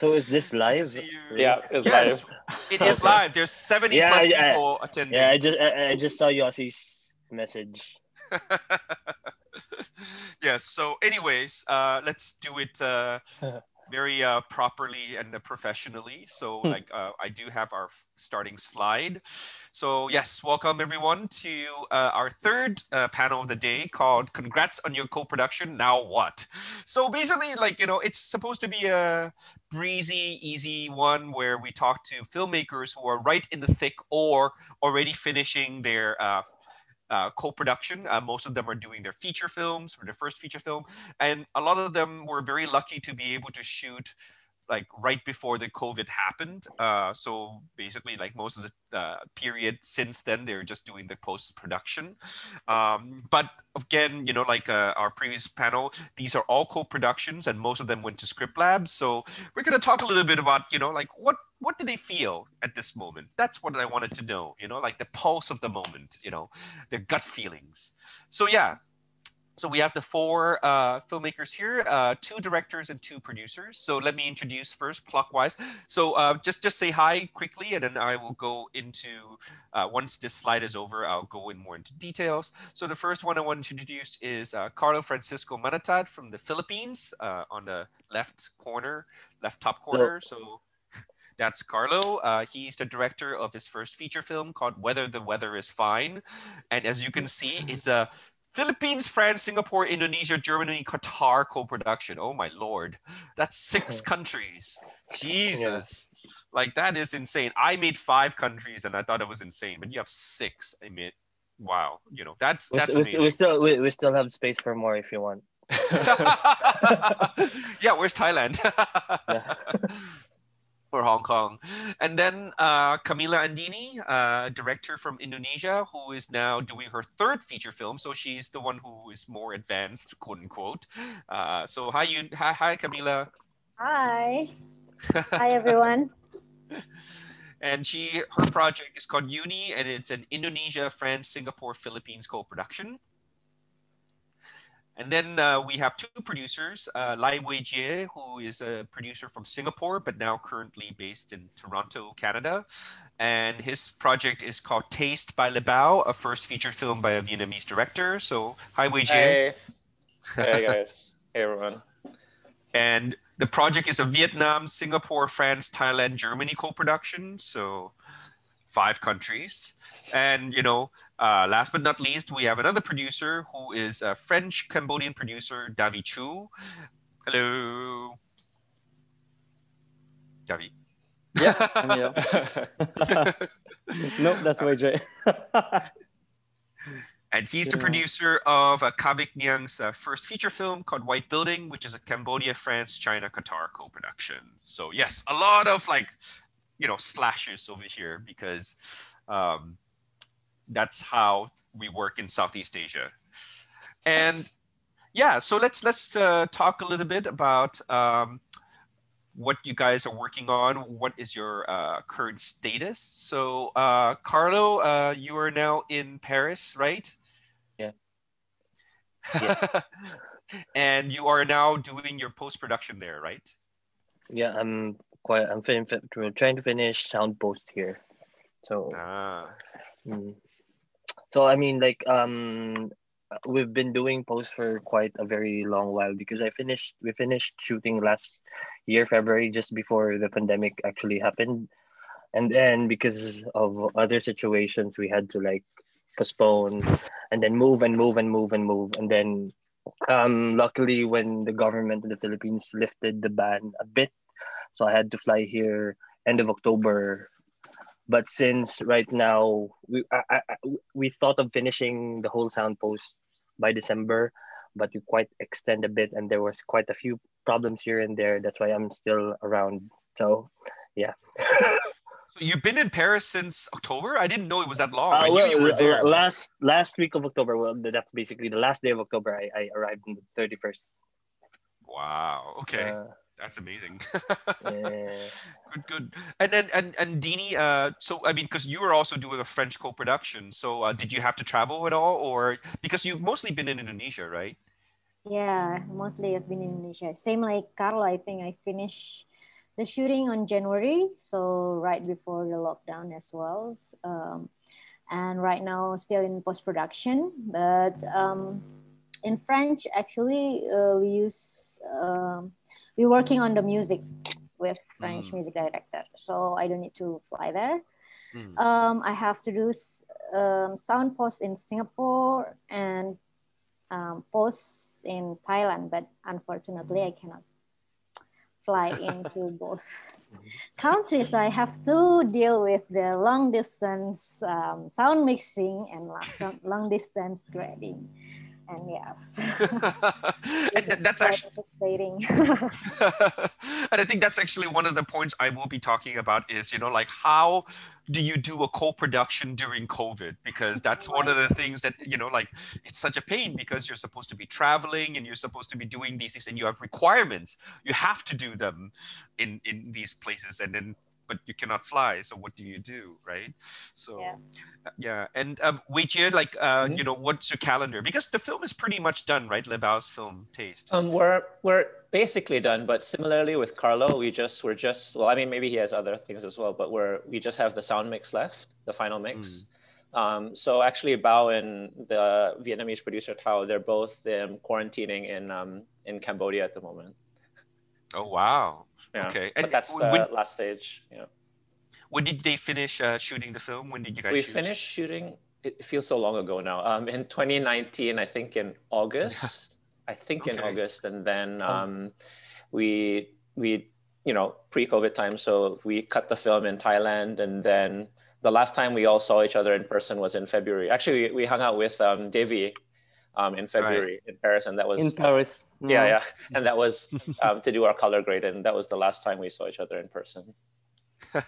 So is this live? Yeah, it's Yes, live. it is Okay. live. There's 70 Yeah, plus I- I- people attending. Yeah, I just I, I just saw Yossi's message. yes. So, anyways, uh, let's do it uh, very uh, properly and uh, professionally. So, Hmm. like, uh, I do have our starting slide. So, yes, welcome everyone to uh, our third uh, panel of the day called "Congrats on Your Co-Production." Now what? So basically, like you know, it's supposed to be a breezy, easy one where we talk to filmmakers who are right in the thick or already finishing their uh, co-production. Uh, most of them are doing their feature films or their first feature film, and a lot of them were very lucky to be able to shoot like right before the COVID happened. Uh, so basically, like most of the uh, period since then, they're just doing the post-production. Um, but again, you know, like uh, our previous panel, these are all co-productions, and most of them went to script labs. So we're going to talk a little bit about, you know, like what what do they feel at this moment? That's what I wanted to know. You know, like the pulse of the moment. You know, their gut feelings. So yeah. So we have the four uh, filmmakers here, uh, two directors and two producers. So let me introduce first clockwise. So uh, just just say hi quickly, and then I will go into uh, once this slide is over, I'll go in more into details. So the first one I want to introduce is uh, Carlo Francisco Manatad from the Philippines uh, on the left corner, left top corner. So that's Carlo. Uh, he's the director of his first feature film called Whether the Weather is Fine. And as you can see, it's a Philippines, France, Singapore, Indonesia, Germany, Qatar co-production. Oh my lord, that's six countries. Jesus, like that is insane. I made five countries and I thought it was insane, but you have six. I mean, wow, you know that's We, that's we, we still we, we still have space for more if you want. yeah, where's Thailand? Yeah. or Hong Kong. And then uh, Kamila Andini, uh, director from Indonesia, who is now doing her third feature film. So she's the one who is more advanced, quote unquote. Uh, so hi, you, hi, hi, Kamila. Hi. Hi, everyone. and she, her project is called Yuni, and it's an Indonesia, France, Singapore, Philippines co-production. And then uh, we have two producers, uh, Lai Wei Jie, who is a producer from Singapore, but now currently based in Toronto, Canada. And his project is called Taste by Le Bao, a first feature film by a Vietnamese director. So, hi Wei Jie. Hey. Hey guys. Hey everyone. And the project is a Vietnam, Singapore, France, Thailand, Germany co-production. So five countries. And you know, uh, last but not least, we have another producer who is a French Cambodian producer, Davy Chou. Hello. Davy. Yeah, I'm here. nope, that's YJ. And he's the producer of uh, Kavich Neang's uh, first feature film called White Building, which is a Cambodia, France, China, Qatar co-production. So yes, a lot of like, you know, slashes over here because um, that's how we work in Southeast Asia. And yeah, so let's let's uh, talk a little bit about um, what you guys are working on. What is your uh, current status? So, uh, Carlo, uh, you are now in Paris, right? Yeah. and you are now doing your post production there, right? Yeah, I'm quite. I'm fin- fin- trying to finish sound post here. So Ah, Mm. So I mean, like, um, we've been doing posts for quite a very long while because I finished. We finished shooting last year February, just before the pandemic actually happened, and then because of other situations, we had to like postpone, and then move and move and move and move, and then, um, luckily when the government of the Philippines lifted the ban a bit, so I had to fly here end of October but since right now we I, I, we thought of finishing the whole sound post by December, but we quite extend a bit, and there was quite a few problems here and there. That's why I'm still around. So, yeah. so you've been in Paris since October? I didn't know it was that long. Uh, I knew you were well, there. last last week of October. Well, that's basically the last day of October. I, I arrived on the thirty first. Wow. Okay, Uh, that's amazing. yeah. good, good. And then and and Dini, uh, so I mean, because you were also doing a French co-production, so uh, did you have to travel at all, or because you've mostly been in Indonesia, right? Yeah, mostly I've been in Indonesia. Same like Carlo, I think I finished the shooting on January, so right before the lockdown as well. Um, and right now still in post production, but um, in French actually uh, we use um, we're working on the music with French mm. music director, so I don't need to fly there. Mm. Um, I have to do um, sound post in Singapore and um, post in Thailand, but unfortunately I cannot fly into both countries. So I have to deal with the long distance um, sound mixing and long distance grading and yes. And that's actually and i think that's actually one of the points i will be talking about is you know like how do you do a co-production during covid? Because that's one of the things that you know like it's such a pain because you're supposed to be traveling and you're supposed to be doing these things and you have requirements. You have to do them in in these places and then but you cannot fly. So what do you do, right? So yeah, uh, yeah. and um, Weijie, like uh, mm-hmm. you know, what's your calendar? Because the film is pretty much done, right? Lebao's film taste. Um, we're we're basically done, but similarly with Carlo, we just we're just well, I mean, maybe he has other things as well, but we're we just have the sound mix left, the final mix. Mm. Um, so actually, Bao and the Vietnamese producer Tao, they're both um, quarantining in um, in Cambodia at the moment. Oh wow! Yeah. Okay. And that's the when, last stage. Yeah. When did they finish uh, shooting the film? When did you guys? We shoot? finished shooting. It feels so long ago now. Um, in 2019, I think in August. I think okay. in August, and then oh. um, we we you know pre-COVID time, so we cut the film in Thailand, and then the last time we all saw each other in person was in February. Actually, we, we hung out with um, Davy um, in February right. in Paris, and that was in Paris. Yeah, yeah, and that was um, to do our color grade, and that was the last time we saw each other in person.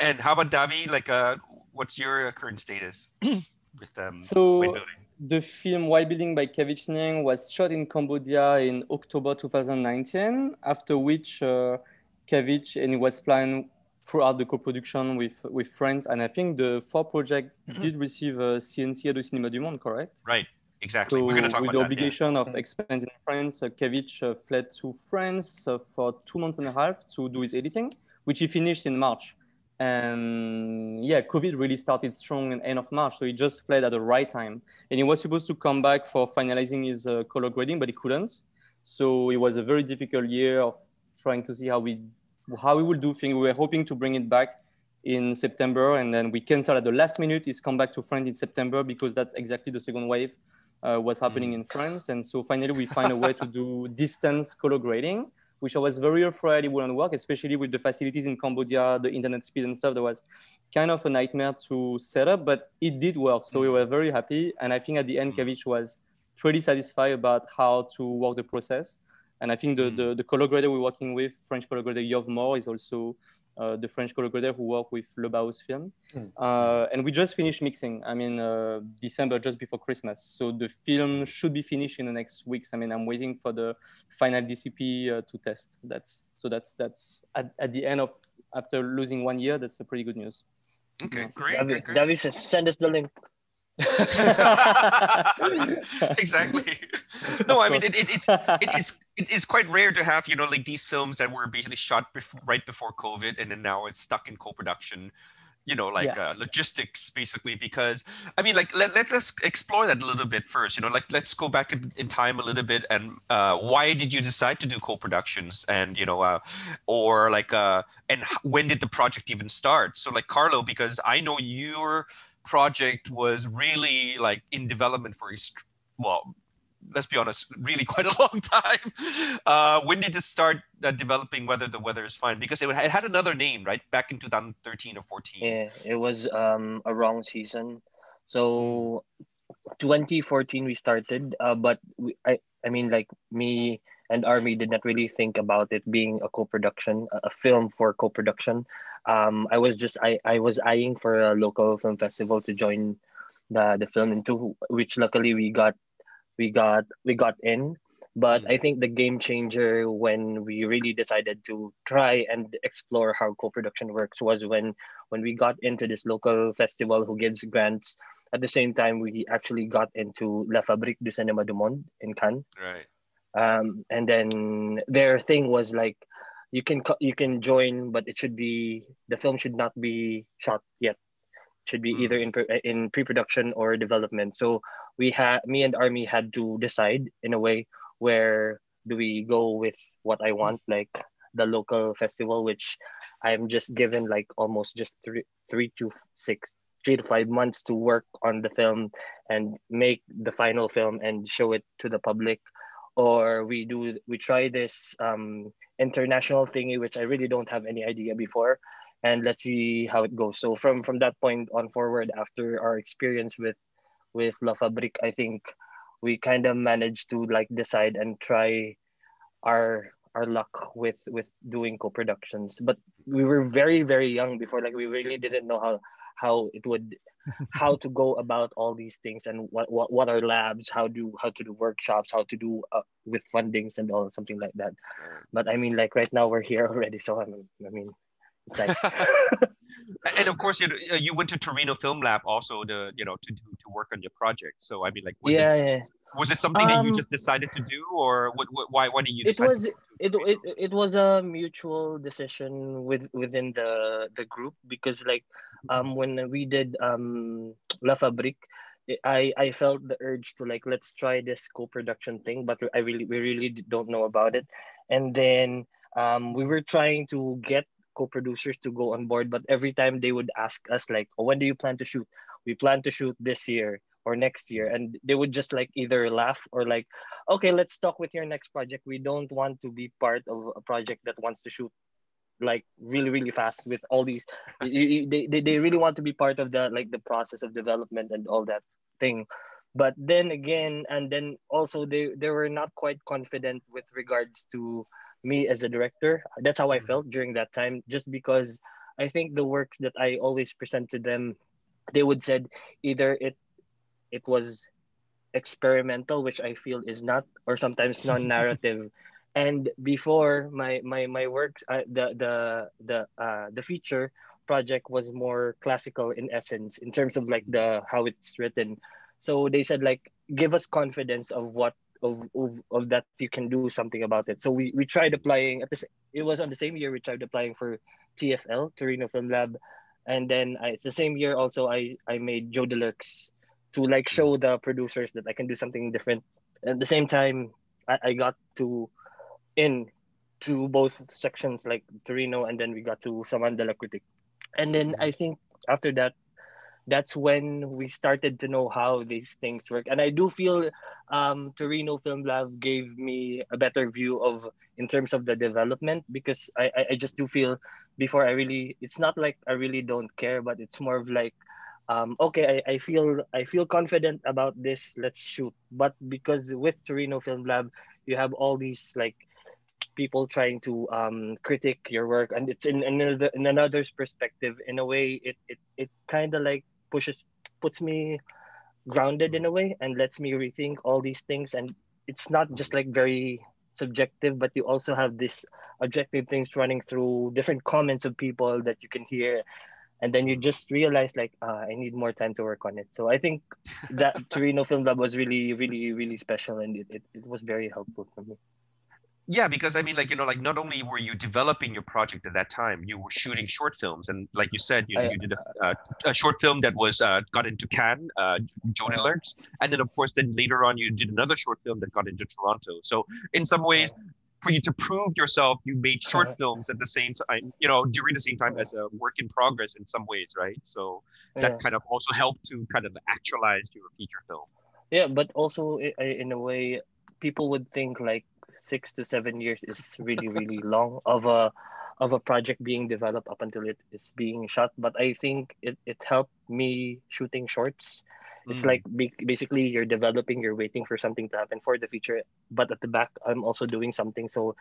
and how about Davy? Like, uh, what's your current status with um, so the film White Building by Kavich Neang was shot in Cambodia in October 2019. After which uh, Kavich and it was planned throughout the co-production with with friends. And I think the four project mm-hmm. did receive a CNC at the Cinéma du Monde, correct? Right. Exactly. So We're going to talk with the that, obligation yeah. of mm-hmm. expanding France, uh, Kavich uh, fled to France uh, for two months and a half to do his editing, which he finished in March. And yeah, COVID really started strong in end of March, so he just fled at the right time. And he was supposed to come back for finalizing his uh, color grading, but he couldn't. So it was a very difficult year of trying to see how we how we will do things. We were hoping to bring it back in September, and then we canceled at the last minute. It's come back to France in September because that's exactly the second wave uh, was happening mm. in France. And so finally, we find a way to do distance color grading, which I was very afraid it wouldn't work, especially with the facilities in Cambodia, the internet speed and stuff. That was kind of a nightmare to set up, but it did work. So we mm. were very happy. And I think at the end, mm. Kavich was pretty satisfied about how to work the process. And I think the, mm. the, the, color grader we're working with, French color grader Yov Moore, is also uh, the French color grader who worked with Lebao's film. Mm. Uh, and we just finished mixing, I mean, uh, December, just before Christmas. So the film should be finished in the next weeks. I mean, I'm waiting for the final DCP uh, to test. That's So that's, that's at, at the end of, after losing one year, that's a pretty good news. Okay, great. David, great, great. David says, send us the link. exactly. No, I mean it, it, it, it is it is quite rare to have you know like these films that were basically shot before, right before COVID and then now it's stuck in co-production you know like yeah. uh, logistics basically because i mean like let, let, us explore that a little bit first you know like let's go back in, in time a little bit and uh, why did you decide to do co-productions and you know uh, or like uh, and when did the project even start so like carlo because i know you're project was really like in development for well let's be honest really quite a long time. Uh, when did it start uh, developing whether the weather is fine? Because it, it, had another name right? Back in 2013 or 14 yeah it was um, a wrong season. So 2014 we started uh, but we, I, I mean like me and Armi did not really think about it being a co-production a film for co-production. Um, I was just I, I was eyeing for a local film festival to join the the film into which luckily we got we got we got in but mm-hmm. I think the game changer when we really decided to try and explore how co-production works was when when we got into this local festival who gives grants at the same time we actually got into La Fabrique du Cinéma du Monde in Cannes right um, and then their thing was like you can you can join, but it should be the film should not be shot yet. Should be mm. either in in pre-production or development. So we had me and Armi had to decide in a way where do we go with what I want, like the local festival, which I'm just given like almost just three three to six three to five months to work on the film and make the final film and show it to the public or we do we try this um, international thingy which i really don't have any idea before and let's see how it goes. So from from that point on forward after our experience with with la fabrique i think we kind of managed to like decide and try our our luck with with doing co-productions. But we were very very young before like we really didn't know how how it would how to go about all these things and what, what what are labs how do how to do workshops how to do uh, with fundings and all something like that. But i mean like right now we're here already so i mean i mean nice and of course you, uh, you went to Torino Film Lab also to you know to to, to work on your project. So I mean, like, was yeah, it yeah. was it something um, that you um, just decided to do, or what, what why why did you? It was it, it it was a mutual decision with within the the group because like um when we did um La Fabrique. I, I felt the urge to like let's try this co-production thing, but I really we really don't know about it, and then um, we were trying to get co-producers to go on board but every time they would ask us like oh, when do you plan to shoot? We plan to shoot this year or next year and they would just like either laugh or like okay let's talk with your next project. We don't want to be part of a project that wants to shoot like really really fast with all these. They, they, they really want to be part of the like the process of development and all that thing. But then again and then also they they were not quite confident with regards to me as a director. That's how I mm-hmm. felt during that time, just because I think the work that I always present to them, they would said either it it was experimental, which I feel is not, or sometimes non-narrative. and before my my my work, uh, the the the uh, the feature project was more classical in essence in terms of like the how it's written. So they said like give us confidence of what of, of, of that you can do something about it. So we, we tried applying at this it was on the same year we tried applying for TFL, Torino Film Lab. And then I, it's the same year also I, I made Jodilerks to like show the producers that I can do something different. At the same time, I, I got to in to both sections like Torino and then we got to Semaine de la Critique. And then I think after that that's when we started to know how these things work. And I do feel um, Torino Film Lab gave me a better view of in terms of the development because I, I, I just do feel before I really it's not like I really don't care, but it's more of like um, okay, I, I feel I feel confident about this, let's shoot. But because with Torino Film Lab, you have all these like people trying to um, critique your work and it's in another in another's perspective in a way it it, it kind of like pushes puts me grounded in a way and lets me rethink all these things. And it's not just like very subjective but you also have this objective things running through different comments of people that you can hear. And then you just realize like uh, i need more time to work on it. So i think that torino film lab was really really really special and it, it, it was very helpful for me yeah because i mean like you know like not only were you developing your project at that time you were shooting short films and like you said you, I, you did a, uh, a, short film that was uh, got into cannes uh, Joni Lertz and then of course then later on you did another short film that got into toronto. So in some ways for you to prove yourself you made short films at the same time you know during the same time as a work in progress in some ways right? So that yeah. kind of also helped to kind of actualize your feature film. Yeah but also in a way people would think like six to seven years is really really long of a of a project being developed up until it is being shot. But i think it, it helped me shooting shorts. It's mm. like basically you're developing you're waiting for something to happen for the future. But at the back i'm also doing something. So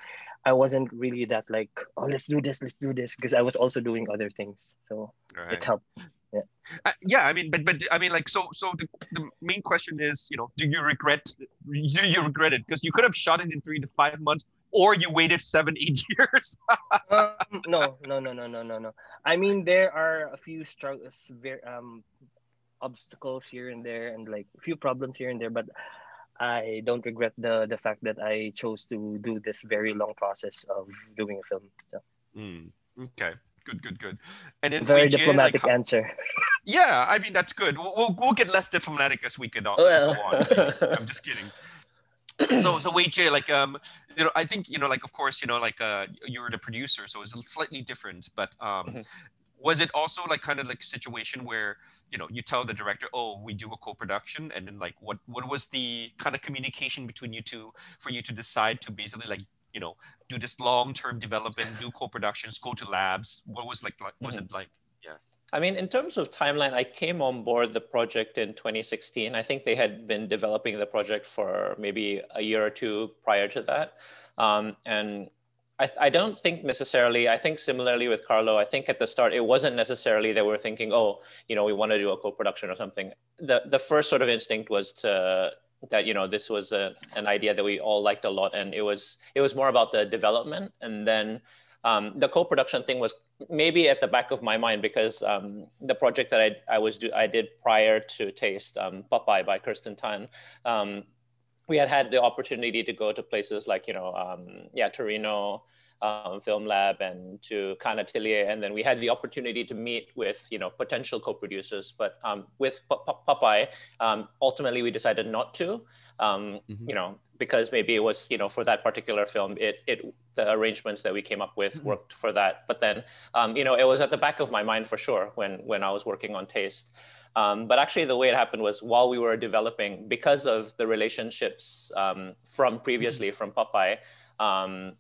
i wasn't really that like oh let's do this let's do this because i was also doing other things. So right. it helped yeah. Uh, yeah i mean but but i mean like so so the, the main question is you know do you regret do you regret it because you could have shot it in three to five months or you waited seven eight years um, no no no no no no no i mean there are a few struggles very um obstacles here and there and like a few problems here and there but I don't regret the the fact that I chose to do this very long process of doing a film. So, Mm, okay. Good, good, good. And then very Wei Jie, diplomatic like, answer. yeah, I mean that's good. We'll, we'll, we'll get less diplomatic as we can on. Well. go on. I'm just kidding. so so Wei Jie, like um you know I think you know like of course you know like uh you're the producer so it's slightly different but um Mhm. was it also like kind of like a situation where you know you tell the director oh we do a co-production and then like what what was the kind of communication between you two for you to decide to basically like you know do this long-term development do co-productions go to labs what was like like was Mhm. it like Yeah. I mean, in terms of timeline, I came on board the project in 2016. I think they had been developing the project for maybe a year or two prior to that. Um, and I, I don't think necessarily, I think similarly with Carlo, I think at the start, it wasn't necessarily that we're thinking, oh, you know, we want to do a co-production or something. The, the first sort of instinct was to, that, you know, this was a, an idea that we all liked a lot. And it was, it was more about the development. And then um, the co-production thing was maybe at the back of my mind because um, the project that I, I was do, I did prior to Taste, um, Popeye by Kirsten Tan, um, we had had the opportunity to go to places like you know um, yeah Torino um, Film Lab and to Cannes Atelier, and then we had the opportunity to meet with you know potential co-producers. But um, with P- P- Popeye, um, ultimately we decided not to. Um, Mhm. You know because maybe it was you know for that particular film it it the arrangements that we came up with Mhm. worked for that. But then um, you know it was at the back of my mind for sure when when I was working on Taste. Um, but actually, the way it happened was while we were developing, because of the relationships um, from previously from Popeye, um,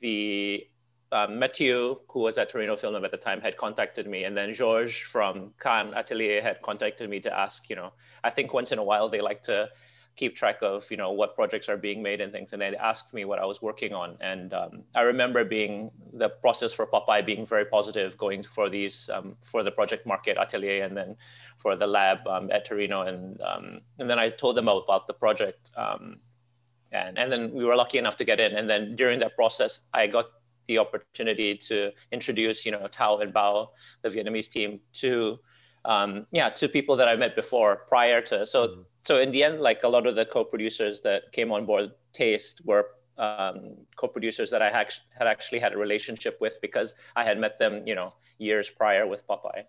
the um, Mathieu, who was at Torino Film at the time, had contacted me, and then Georges from Cannes Atelier had contacted me to ask, you know, I think once in a while they like to keep track of, you know, what projects are being made and things, and they asked me what I was working on, and um, I remember being the process for Popeye being very positive, going for these um, for the project market Atelier, and then for the lab um, at Torino, and um, and then I told them about the project. And, and then we were lucky enough to get in. And then during that process, I got the opportunity to introduce, you know, Tao and Bao, the Vietnamese team, to um, yeah, to people that I met before prior to. So Mhm. so in the end, like a lot of the co-producers that came on board Taste were um, co-producers that I had had actually had a relationship with because I had met them, you know, years prior with Popeye.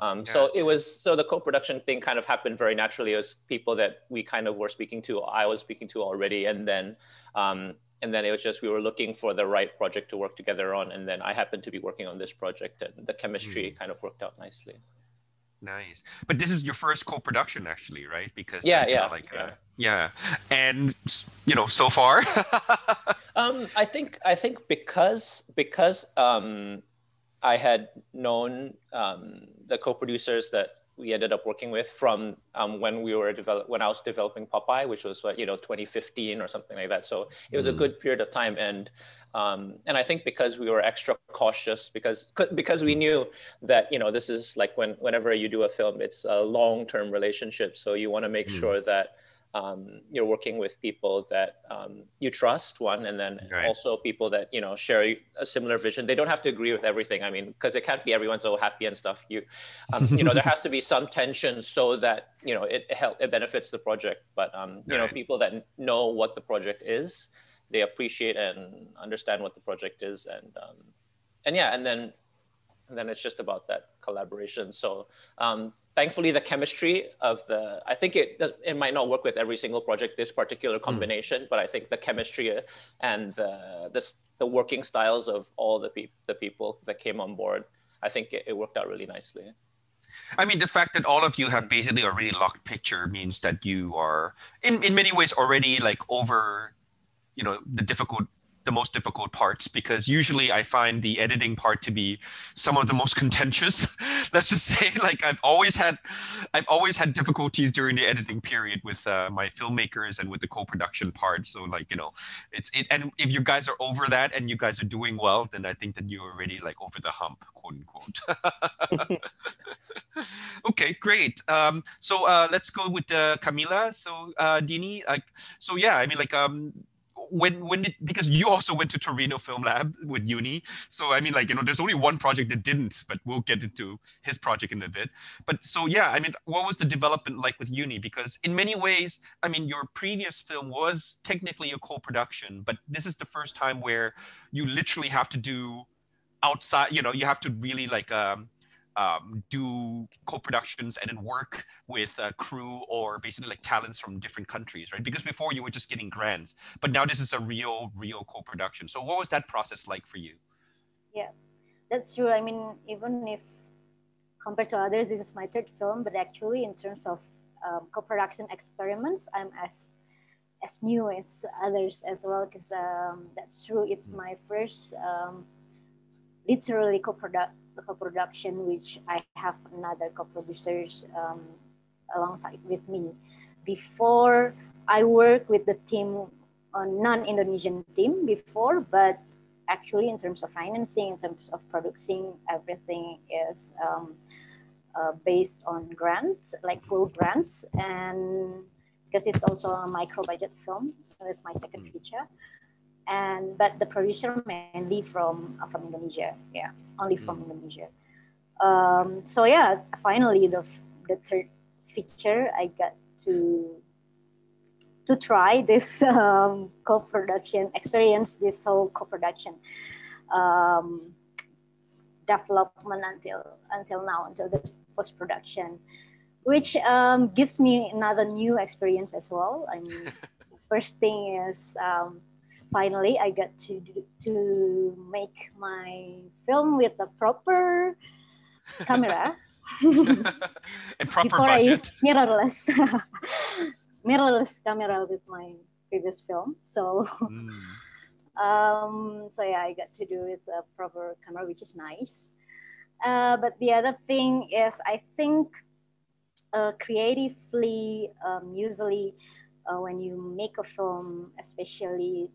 Um, So it was so the co-production thing kind of happened very naturally. It was people that we kind of were speaking to, I was speaking to already, and then um, and then it was just we were looking for the right project to work together on, and then I happened to be working on this project, and the chemistry kind of worked out nicely. Nice. But this is your first co-production actually, right? Because Yeah, like, you know, yeah, like yeah. Uh, yeah. And you know, so far Um, I think I think because because um, I had known um, the co-producers that we ended up working with from um, when we were develop when I was developing Popeye, which was what you know 2015 or something like that. So it was a Mm. good period of time, and um, and I think because we were extra cautious because because we knew that you know this is like when whenever you do a film, it's a long-term relationship, so you want to make Mm. sure that um, you're working with people that um, you trust one and then Right. also people that you know share a similar vision. They don't have to agree with everything. I mean because it can't be everyone so happy and stuff. You um, you know there has to be some tension so that you know it help it benefits the project. But um, you know people that know what the project is they appreciate and understand what the project is and um, and yeah and then and then it's just about that collaboration. So um, thankfully the chemistry of the i think it it might not work with every single project this particular hmm. combination but i think the chemistry uh, and the the, the working styles of all the people the people that came on board i think it, it worked out really nicely. I mean, the fact that all of you have basically a really locked picture means that you are, in, in many ways, already like over, you know, the difficult, the most difficult parts. Because usually I find the editing part to be some of the most contentious. Let's just say, like I've always had, I've always had difficulties during the editing period with uh, my filmmakers and with the co-production part. So like you know, it's it, and if you guys are over that and you guys are doing well, then I think that you're already like over the hump, quote unquote. okay, great. Um, so uh, let's go with uh, Kamila. So uh, Dini, like, so yeah, I mean, like, um, when when because you also went to Torino Film Lab with Yuni. So I mean, like you know, there's only one project that didn't, but we'll get into his project in a bit. But so yeah, I mean, what was the development like with Yuni? Because in many ways, I mean, your previous film was technically a co-production, but this is the first time where you literally have to do outside. You know, you have to really like. Um, um, do co-productions and then work with a crew or basically like talents from different countries, right? Because before you were just getting grants, but now this is a real, real co-production. So what was that process like for you? Yeah, that's true. I mean, even if compared to others, this is my third film, but actually in terms of um, co-production experiments, I'm as as new as others as well because um, that's true. It's mm. my first um, literally co-product co-production, which I have another co-producers um, alongside with me. Before I work with the team on non-Indonesian team before, but actually in terms of financing, in terms of producing, everything is um, uh, based on grants, like full grants, and because it's also a micro budget film, it's my second mm. feature and but the producer mainly from uh, from Indonesia. Yeah, only from mm. Indonesia. Um, so yeah, finally the the third feature I got to to try this um, co-production experience, this whole co-production um, development until until now, until the post-production, which um, gives me another new experience as well. I mean, first thing is um, finally I got to to make my film with the proper camera. and proper Before budget. I used mirrorless mirrorless camera with my previous film. So mm. um, so yeah, I got to do with a proper camera, which is nice. Uh, but the other thing is, I think uh, creatively, um, usually uh, when you make a film, especially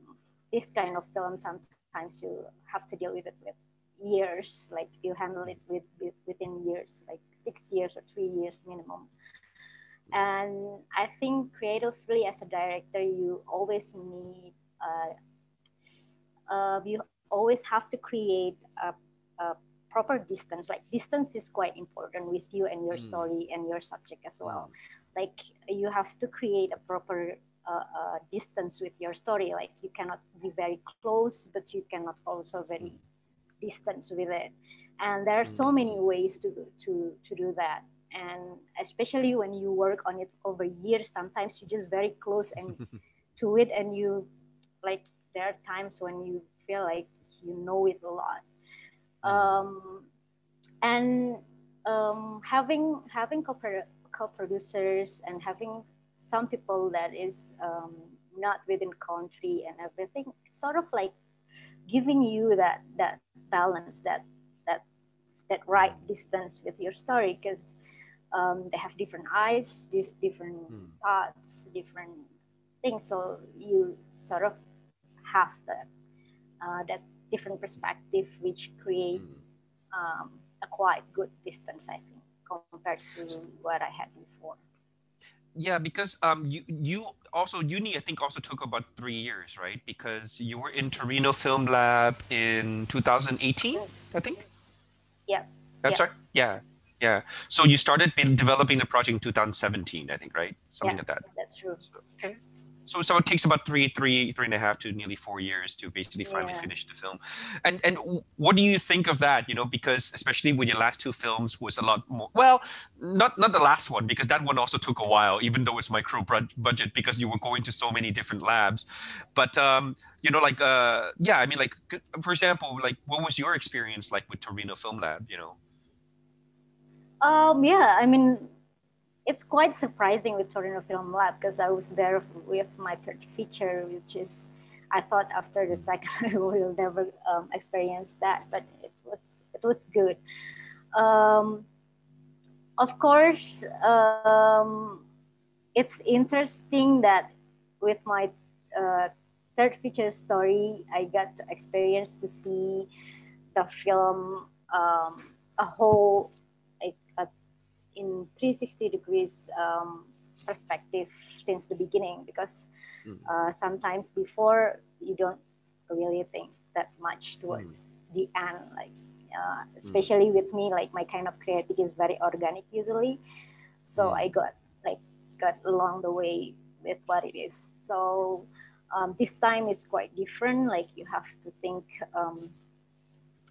this kind of film, sometimes you have to deal with it with years, like you handle it with, with within years, like six years or three years minimum. And I think creatively as a director, you always need, uh, uh, you always have to create a, a, proper distance. Like distance is quite important with you and your mm. story and your subject as well. Like you have to create a proper uh, distance with your story. Like you cannot be very close, but you cannot also very mm. distance with it. And there are so mm. many ways to to to do that. And especially when you work on it over years, sometimes you're just very close and to it, and you like there are times when you feel like you know it a lot. Mm. Um, and um, having having co-producers and having some people that is um, not within country and everything sort of like giving you that that balance that that that right distance with your story because um, they have different eyes different mm. thoughts different things so you sort of have that uh, that different perspective which create mm. um, a quite good distance i think compared to what i had before yeah, because um, you you also Yuni I think also took about three years, right? Because you were in Torino Film Lab in 2018, I think. Yeah. That's yeah. right. Yeah, yeah. So you started developing the project in 2017, I think, right? Something yeah, like that. That's true. So, okay so so it takes about three three three and a half to nearly four years to basically finally yeah. finish the film. And and what do you think of that you know because especially with your last two films was a lot more well not not the last one because that one also took a while even though it's micro budget because you were going to so many different labs. But um you know like uh yeah i mean like for example like what was your experience like with torino film lab you know? Um yeah i mean it's quite surprising with Torino Film Lab because I was there with my third feature, which is I thought after the second I will never um, experience that, but it was it was good. Um, of course, um, it's interesting that with my uh, third feature story, I got to experience to see the film um, a whole in 360 degrees um, perspective since the beginning because mm. uh, sometimes before you don't really think that much towards mm. the end like uh, especially mm. with me like my kind of creative is very organic usually so mm. i got like got along the way with what it is so um, this time is quite different like you have to think um,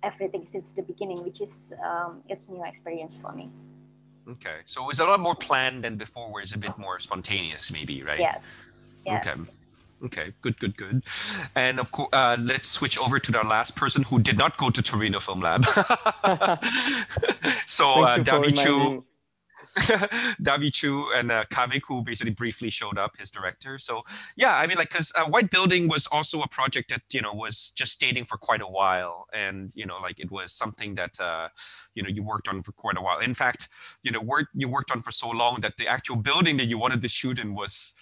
everything since the beginning which is um, it's new experience for me okay. So it's a lot more planned than before where it's a bit more spontaneous maybe right? Yes. Yes. Okay. Okay, good, good, good. And of course, uh, let's switch over to the last person who did not go to Torino Film Lab. so uh, Davy Chou, Davy Chou and uh, who basically briefly showed up, his director. So yeah, I mean, like, because uh, White Building was also a project that you know was just dating for quite a while, and you know, like it was something that uh, you know you worked on for quite a while. In fact, you know, work you worked on for so long that the actual building that you wanted to shoot in was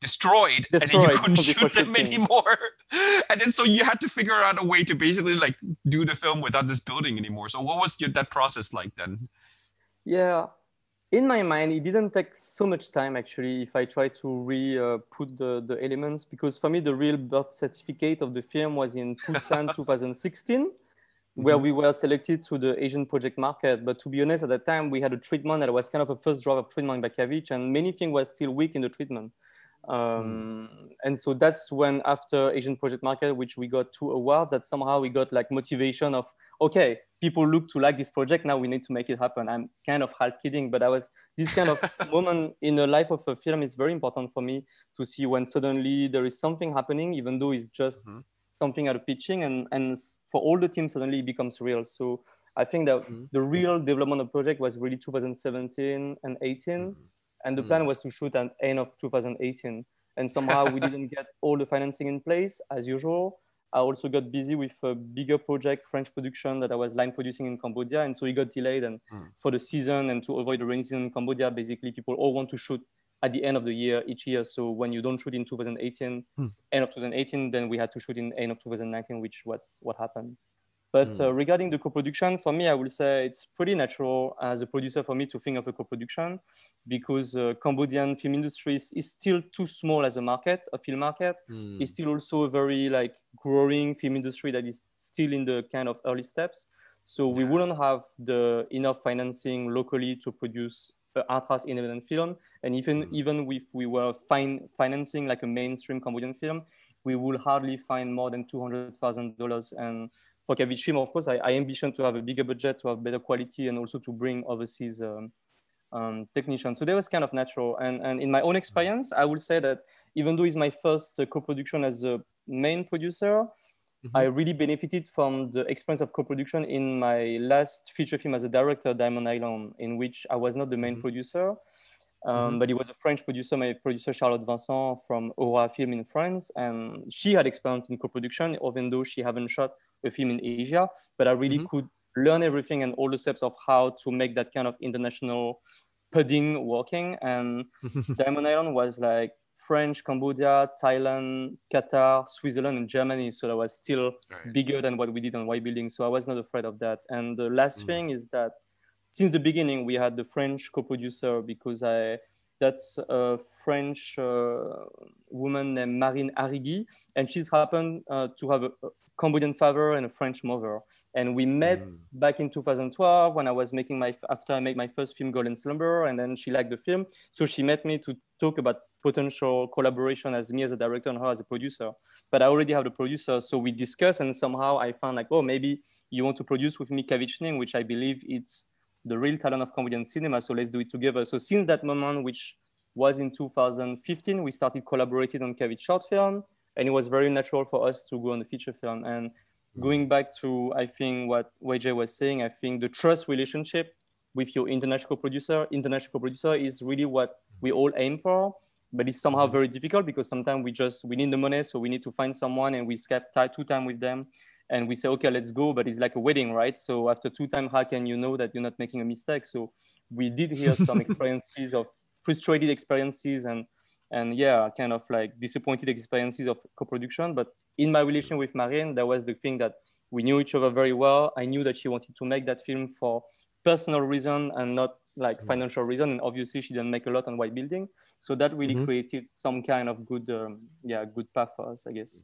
destroyed, destroyed and then you couldn't shoot them anymore. and then so you had to figure out a way to basically like do the film without this building anymore. So what was your, that process like then? Yeah, in my mind, it didn't take so much time actually. If I try to re uh, put the, the elements, because for me the real birth certificate of the film was in Busan 2016. Where mm-hmm. we were selected to the Asian project market, but to be honest, at that time we had a treatment that was kind of a first draft of treatment by Bakavich, and many things were still weak in the treatment. Um, mm. And so that's when after Asian Project Market, which we got two awards, that somehow we got like motivation of, okay, people look to like this project, now we need to make it happen. I'm kind of half kidding, but I was, this kind of moment in the life of a film is very important for me to see when suddenly there is something happening, even though it's just mm-hmm. something out of pitching and, and for all the teams suddenly it becomes real. So I think that mm-hmm. the real development of the project was really 2017 and 18. Mm-hmm and the plan mm. was to shoot at end of 2018 and somehow we didn't get all the financing in place as usual i also got busy with a bigger project french production that i was line producing in cambodia and so it got delayed and mm. for the season and to avoid the rainy season in cambodia basically people all want to shoot at the end of the year each year so when you don't shoot in 2018 mm. end of 2018 then we had to shoot in end of 2019 which was what happened but mm. uh, regarding the co-production, for me, I will say it's pretty natural as a producer for me to think of a co-production because uh, Cambodian film industry is, is, still too small as a market, a film market. Mm. It's still also a very like growing film industry that is still in the kind of early steps. So we wouldn't have the enough financing locally to produce an art house independent film. And even mm. even if we were fin- financing like a mainstream Cambodian film, we would hardly find more than two hundred thousand dollars and for Kavich Film, of course, I, I, ambition to have a bigger budget, to have better quality, and also to bring overseas um, um, technicians. So that was kind of natural. And, and in my own experience, I would say that even though it's my first uh, co-production as a main producer, mm-hmm. I really benefited from the experience of co-production in my last feature film as a director, Diamond Island, in which I was not the main mm-hmm. producer. Um, mm-hmm. But it was a French producer, my producer Charlotte Vincent from Aurora Film in France, and she had experience in co-production, even though she haven't shot a film in Asia. But I really mm-hmm. could learn everything and all the steps of how to make that kind of international pudding working. And Diamond Island was like French, Cambodia, Thailand, Qatar, Switzerland, and Germany. So that was still right. bigger than what we did on White Building. So I was not afraid of that. And the last mm. thing is that since the beginning, we had the French co-producer because I that's a French uh, woman named Marine Arrighi, and she's happened uh, to have a, Cambodian father and a French mother. And we met mm. back in 2012 when I was making my after I made my first film Golden Slumber, and then she liked the film, so she met me to talk about potential collaboration as me as a director and her as a producer. But I already have the producer, so we discussed, and somehow I found like, oh, maybe you want to produce with me Kavich Neang, which I believe it's the real talent of Cambodian cinema. So let's do it together. So since that moment, which was in 2015, we started collaborating on Kavich short film, and it was very natural for us to go on the feature film. And going back to, I think what YJ was saying, I think the trust relationship with your international producer, international producer is really what we all aim for. But it's somehow mm-hmm. very difficult because sometimes we just we need the money, so we need to find someone, and we Skype two time with them and we say, okay, let's go, but it's like a wedding, right? So after two time, how can you know that you're not making a mistake? So we did hear some experiences of frustrated experiences and and yeah, kind of like disappointed experiences of co-production. But in my relation with Marine, that was the thing that we knew each other very well. I knew that she wanted to make that film for personal reason and not like Mm-hmm. financial reason, and obviously she didn't make a lot on white building. So that really Mhm. created some kind of good, um, yeah, good path for us, I guess.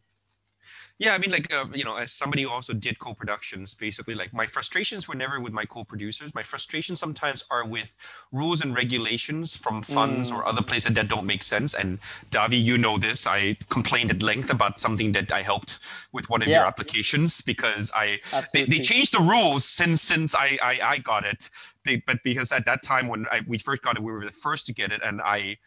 Yeah, I mean, like uh, you know, as somebody who also did co-productions, basically, like my frustrations were never with my co-producers. My frustrations sometimes are with rules and regulations from funds or other places that don't make sense. And Davy, you know this. I complained at length about something that I helped with one of your applications because I they, they changed the rules since since I I, I got it. They, but because at that time when I, we first got it, we were the first to get it, and I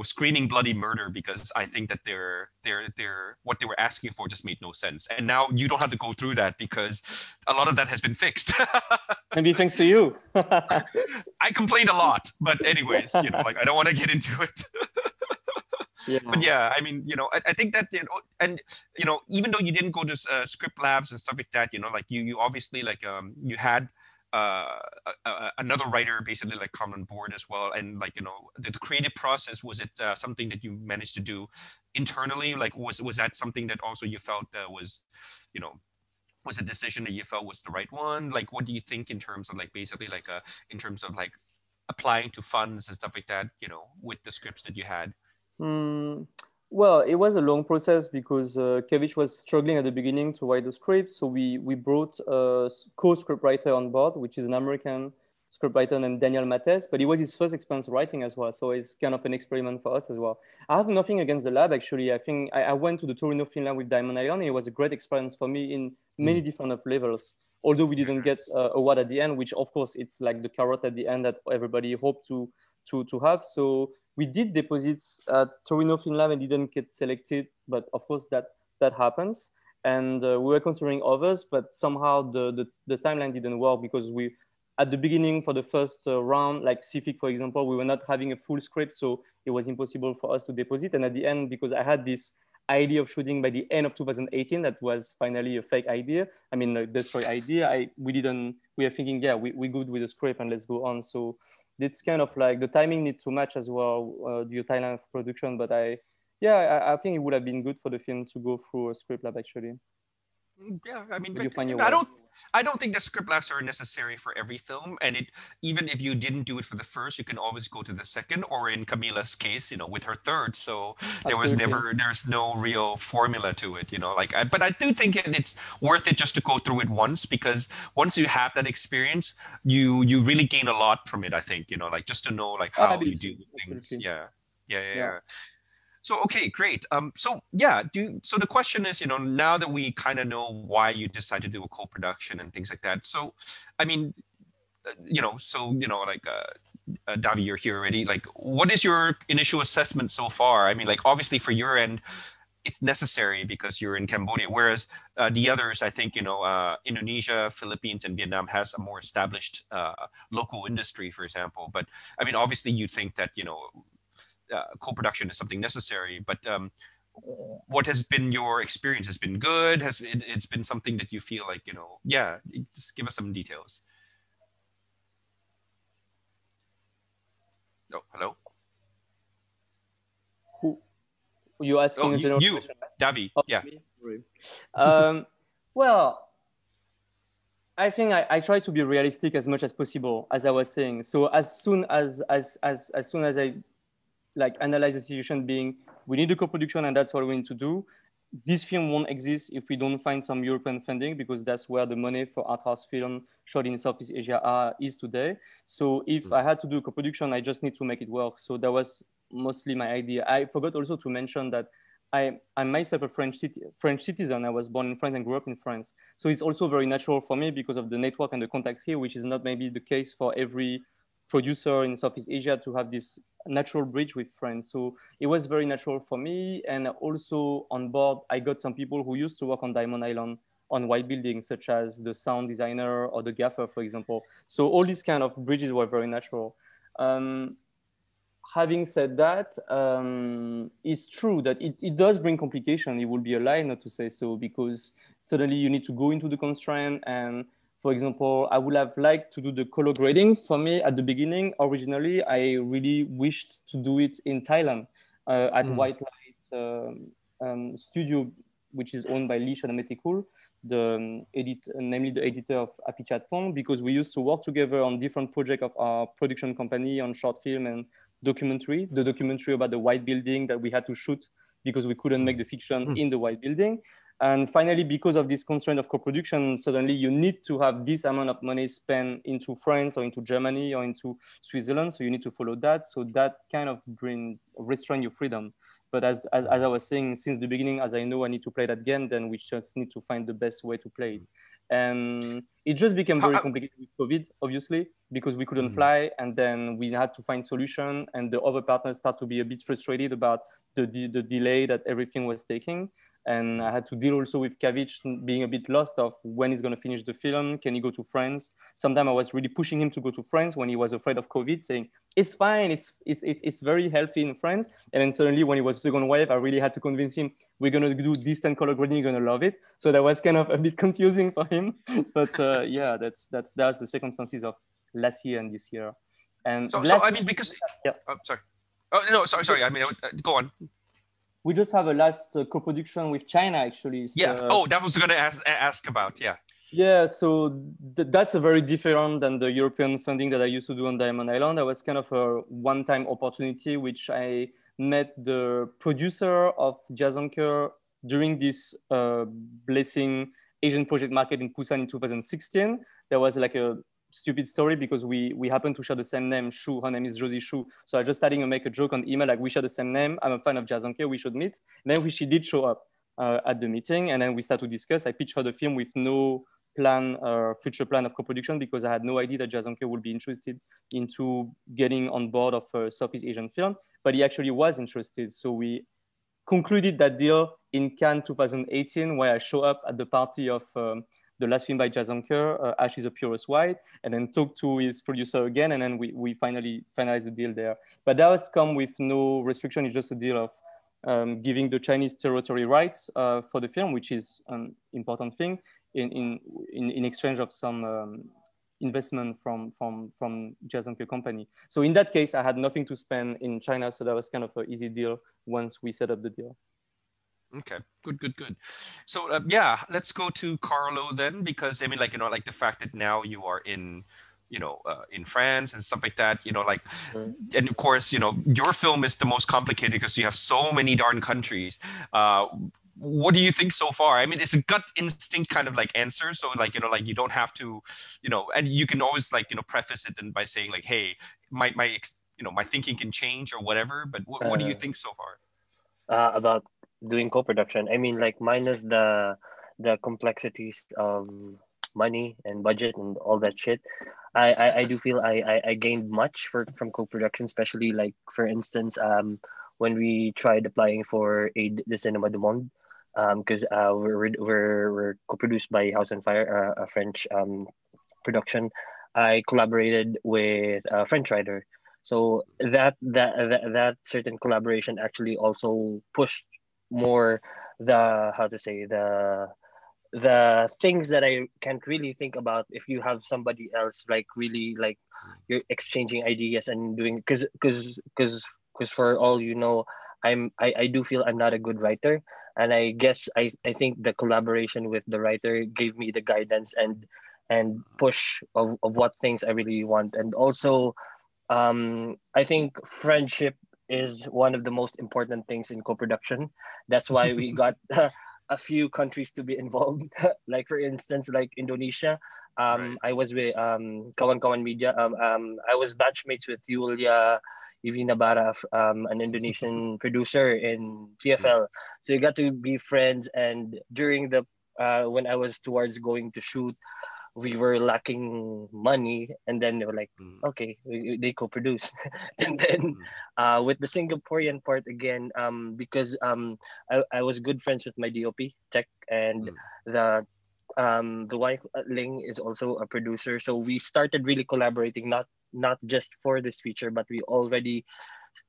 was screaming bloody murder because I think that they're they're they're what they were asking for just made no sense. And now you don't have to go through that because a lot of that has been fixed. Maybe thanks to you. I complained a lot, but anyways, you know, like I don't want to get into it. yeah. but yeah, I mean, you know, I, I think that you know, and you know, even though you didn't go to uh, script labs and stuff like that, you know, like you you obviously like um you had uh another writer basically like come on board as well and like you know the, the creative process was it uh, something that you managed to do internally? Like was was that something that also you felt uh, was you know was a decision that you felt was the right one? Like what do you think in terms of like basically like uh in terms of like applying to funds and stuff like that you know with the scripts that you had? Mm, well, it was a long process because uh, Kavich was struggling at the beginning to write the script. So we, we brought a co-scriptwriter on board, which is an American scriptwriter named Daniel Mattes, but it was his first experience writing as well. So it's kind of an experiment for us as well. I have nothing against the lab, actually. I think I, I went to the Torino Film Lab with Diamond. And it was a great experience for me in many different of levels. Although we didn't get uh, award at the end, which of course it's like the carrot at the end that everybody hoped to to to have. So we did deposits at Torino Lab and didn't get selected, but of course that that happens. And uh, we were considering others, but somehow the, the, the timeline didn't work because we, at the beginning for the first uh, round, like SEAFIC, for example, we were not having a full script, so it was impossible for us to deposit. And at the end, because I had this idea of shooting by the end of 2018, that was finally a fake idea. I mean, the destroy idea. I we didn't. We are thinking, yeah, we we good with the script and let's go on. So it's kind of like the timing needs to match as well uh, the timeline of production. But I, yeah, I, I think it would have been good for the film to go through a script lab actually. yeah i mean you your i way. don't i don't think the script labs are necessary for every film and it even if you didn't do it for the first you can always go to the second or in Kamila's case you know with her third so there was never there's no real formula to it you know like I, but i do think it's worth it just to go through it once because once you have that experience you you really gain a lot from it i think you know like just to know like Oh, how you do things yeah yeah yeah, Yeah. yeah. So okay, great. Um, so yeah, do so the question is, you know, now that we kind of know why you decided to do a co-production and things like that. So, I mean, uh, you know, so you know, like uh, uh, Davy, you're here already. Like, what is your initial assessment so far? I mean, like obviously for your end, it's necessary because you're in Cambodia, whereas uh, the others, I think, you know, uh, Indonesia, Philippines, and Vietnam has a more established uh, local industry, for example. But I mean, obviously, you think that you know co-production is something necessary but um, what has been your experience has been good has it, it's been something that you feel like you know yeah just give us some details oh hello Who you asking Oh, you- you. question? Davy Oh, yeah um, well, I think I, I try to be realistic as much as possible, as I was saying. So as soon as as as as soon as I like analyze the situation, being we need a co-production and that's what we need to do. This film won't exist if we don't find some European funding because that's where the money for art house film shot in Southeast Asia are, is today. So if hmm. I had to do a co-production, I just need to make it work. So that was mostly my idea. I forgot also to mention that I, I'm myself a French, citi- French citizen. I was born in France and grew up in France. So it's also very natural for me because of the network and the contacts here, which is not maybe the case for every producer in Southeast Asia to have this natural bridge with friends. So it was very natural for me. And also on board, I got some people who used to work on Diamond Island on white buildings, such as the sound designer or the gaffer, for example. So all these kind of bridges were very natural. Um, having said that, um, it's true that it, it does bring complication. It would be a lie not to say so because suddenly you need to go into the constraint. And for example, I would have liked to do the color grading for me at the beginning. Originally, I really wished to do it in Thailand uh, at Mm. White Light um, um, Studio which is owned by Lee Chatametikool, the um, edit, namely the editor of Apichatpong, because we used to work together on different projects of our production company on short film and documentary. The documentary about the white building that we had to shoot because we couldn't make the fiction mm. in the white building. And finally, because of this constraint of co-production, suddenly you need to have this amount of money spent into France or into Germany or into Switzerland. So you need to follow that. So that kind of bring restrain your freedom. But as, as, as I was saying since the beginning, as I know I need to play that game, then we just need to find the best way to play it. And it just became very complicated with COVID, obviously, because we couldn't mm. fly, and then we had to find solution. And the other partners start to be a bit frustrated about the, the delay that everything was taking and I had to deal also with Kavich being a bit lost of when he's going to finish the film. Can he go to France? Sometimes I was really pushing him to go to France when he was afraid of COVID, saying it's fine, it's it's it's, it's very healthy in France. And then suddenly when he was second wave, I really had to convince him we're going to do distant color grading, you're going to love it. So that was kind of a bit confusing for him. but uh, yeah, that's that's that's the circumstances of last year and this year. And so, so I mean, because yeah, oh, sorry. Oh no, sorry, sorry. I mean, uh, go on we just have a last uh, co-production with China actually. So, yeah. Oh, that was gonna ask ask about. Yeah. Yeah, so th- that's a very different than the European funding that I used to do on Diamond Island. That was kind of a one-time opportunity, which I met the producer of Jia Zhangke during this uh, Blessing Asian Project Market in Busan in 2016. There was like a stupid story because we we happen to share the same name, Shu. Her name is Josie Shu. So I just started to make a joke on email like we share the same name. I'm a fan of Jazz. We should meet. Then she did show up uh, at the meeting, and then we start to discuss. I pitched her the film with no plan or uh, future plan of co-production because I had no idea that Anchor would be interested into getting on board of a Southeast Asian film, but he actually was interested. So we concluded that deal in Cannes 2018, where I show up at the party of um, the last film by Jia Zhangke, uh, Ash is a Purest White, and then talk to his producer again, and then we, we finally finalized the deal there. But that has come with no restriction, it's just a deal of um, giving the Chinese territory rights uh, for the film, which is an important thing in, in, in, in exchange of some um, investment from, from, from Jazz company. So in that case, I had nothing to spend in China, so that was kind of an easy deal once we set up the deal. Okay, good, good, good. So uh, yeah, let's go to Carlo then, because I mean, like you know, like the fact that now you are in, you know, uh, in France and stuff like that. You know, like, mm-hmm. and of course, you know, your film is the most complicated because you have so many darn countries. Uh, what do you think so far? I mean, it's a gut instinct kind of like answer. So like, you know, like you don't have to, you know, and you can always like, you know, preface it and by saying like, hey, my my you know my thinking can change or whatever. But what, what do you uh, think so far? Uh, about doing co-production i mean like minus the the complexities of money and budget and all that shit i i, I do feel I, I, I gained much for from co-production especially like for instance um when we tried applying for aid the cinema du monde um because uh we're, we're we're co-produced by house on fire uh, a french um production. I collaborated with a french writer. So that that that, that certain collaboration actually also pushed more the how to say the the things that I can't really think about if you have somebody else like really like you're exchanging ideas and doing because because because because for all you know I'm I, I do feel I'm not a good writer. And I guess I, I think the collaboration with the writer gave me the guidance and and push of, of what things I really want. And also um I think friendship is one of the most important things in co-production. That's why we got a few countries to be involved. like for instance, like Indonesia. Um, right. I was with um, Kawan Kawan Media. Um, um, I was batchmates with Yulia Evina Bhara, um, an Indonesian producer in TFL. So you got to be friends. And during the uh, when I was towards going to shoot, we were lacking money and then they were like mm. okay we, they co-produce and then mm. uh, with the singaporean part again um, because um, I, I was good friends with my dop tech and mm. the um, the wife uh, ling is also a producer so we started really collaborating not not just for this feature but we already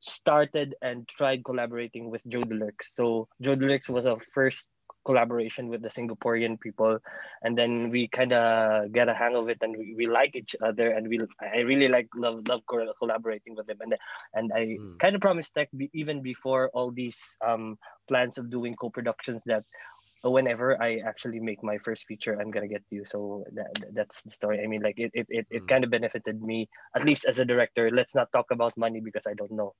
started and tried collaborating with Jodilerks so Jodilerks was our first collaboration with the Singaporean people, and then we kind of get a hang of it, and we, we like each other, and we I really like love love collaborating with them, and and I mm. kind of promised Tech even before all these um, plans of doing co-productions that whenever I actually make my first feature, I'm gonna get you. So that, that's the story. I mean, like it it it, it Mm. kind of benefited me at least as a director. Let's not talk about money because I don't know.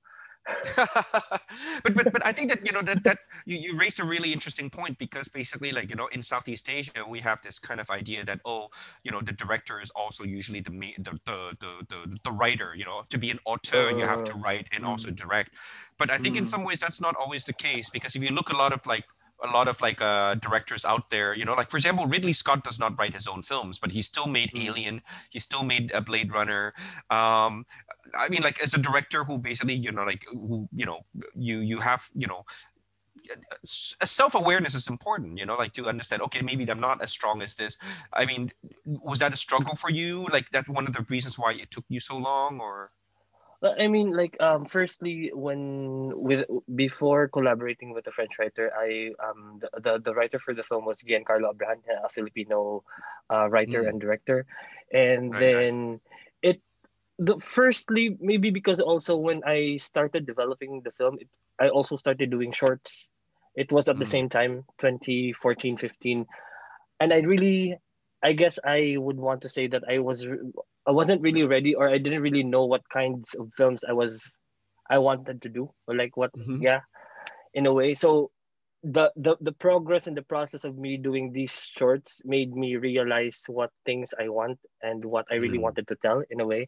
but but but I think that you know that that you, you raised a really interesting point because basically like you know in Southeast Asia we have this kind of idea that oh you know the director is also usually the ma- the the the the, the writer you know to be an auteur you have to Uh, write and also direct but I think in Mm. some ways that's not always the case because if you look a lot of like a lot of like uh, directors out there, you know, like for example, Ridley Scott does not write his own films, but he still made Mm. Alien, he still made a Blade Runner. Um, I mean, like as a director who basically, you know, like who, you know, you you have, you know, a self awareness is important. You know, like to understand. Okay, maybe I'm not as strong as this. I mean, was that a struggle for you? Like that one of the reasons why it took you so long, or? Well, I mean, like, um, firstly, when with before collaborating with a French writer, I um the, the, the writer for the film was Giancarlo Abrahan, a Filipino uh, writer Mm. and director, and Right, right. then it the firstly maybe because also when I started developing the film, it, I also started doing shorts. It was at the Mm. same time, 2014, 15, and I really, I guess I would want to say that I was I wasn't really ready or I didn't really know what kinds of films I was I wanted to do or like what Mhm. yeah in a way so the, the the progress and the process of me doing these shorts made me realize what things I want and what I really Mm. wanted to tell in a way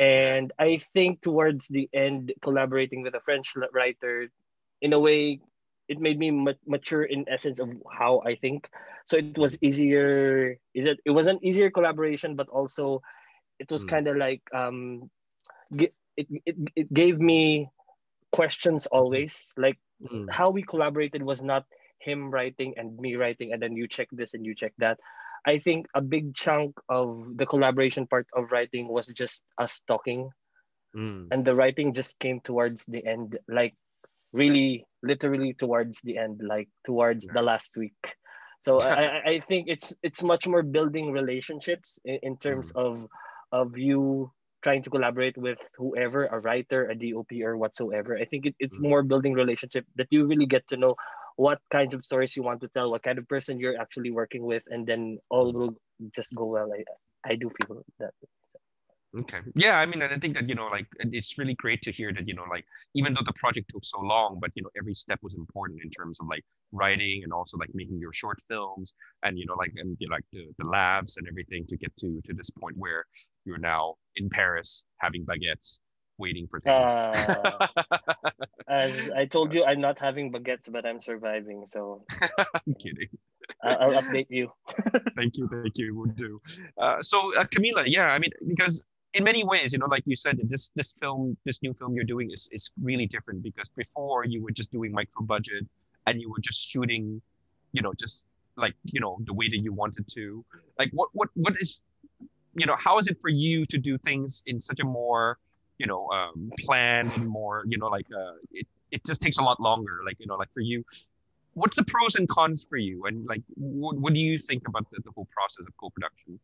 and I think towards the end collaborating with a French writer in a way it made me ma- mature in essence of how I think so it was easier is it it was an easier collaboration but also it was Mm. kind of like um it, it, it gave me questions always like Mm. how we collaborated was not him writing and me writing and then you check this and you check that i think a big chunk of the collaboration part of writing was just us talking Mm. and the writing just came towards the end like really literally towards the end like towards Yeah. the last week so I, I- think it's it's much more building relationships in, in terms of of you trying to collaborate with whoever a writer a dop or whatsoever i think it, it's Mm. more building relationship that you really get to know what kinds of stories you want to tell what kind of person you're actually working with and then all will just go well. I, I do feel that Okay. Yeah, I mean, and I think that, you know, like it's really great to hear that, you know, like even though the project took so long, but you know, every step was important in terms of like writing and also like making your short films and you know, like and you know, like the, the labs and everything to get to to this point where you're now in Paris having baguettes, waiting for things. Uh, as i told you i'm not having baguettes but i'm surviving so I'm kidding. I- i'll update you thank you, thank you, We'll do. Uh, so uh, Kamila, yeah, I mean, because in many ways, you know, like you said, this this film, this new film you're doing is is really different because before you were just doing micro budget and you were just shooting, you know, just like you know the way that you wanted to. Like, what what what is, you know, how is it for you to do things in such a more, you know, um, planned and more, you know, like uh, it it just takes a lot longer. Like you know, like for you, what's the pros and cons for you and like what, what do you think about the, the whole process of co-production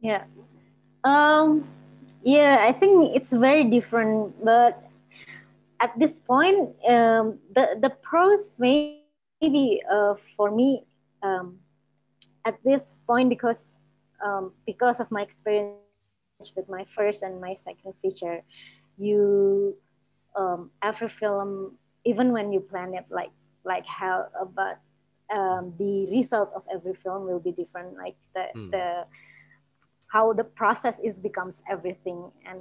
Yeah. Um yeah, I think it's very different, but at this point, um the the pros may- maybe uh for me um at this point because um because of my experience with my first and my second feature, you um every film even when you plan it like like how but um, the result of every film will be different like the Hmm. the how the process is becomes everything and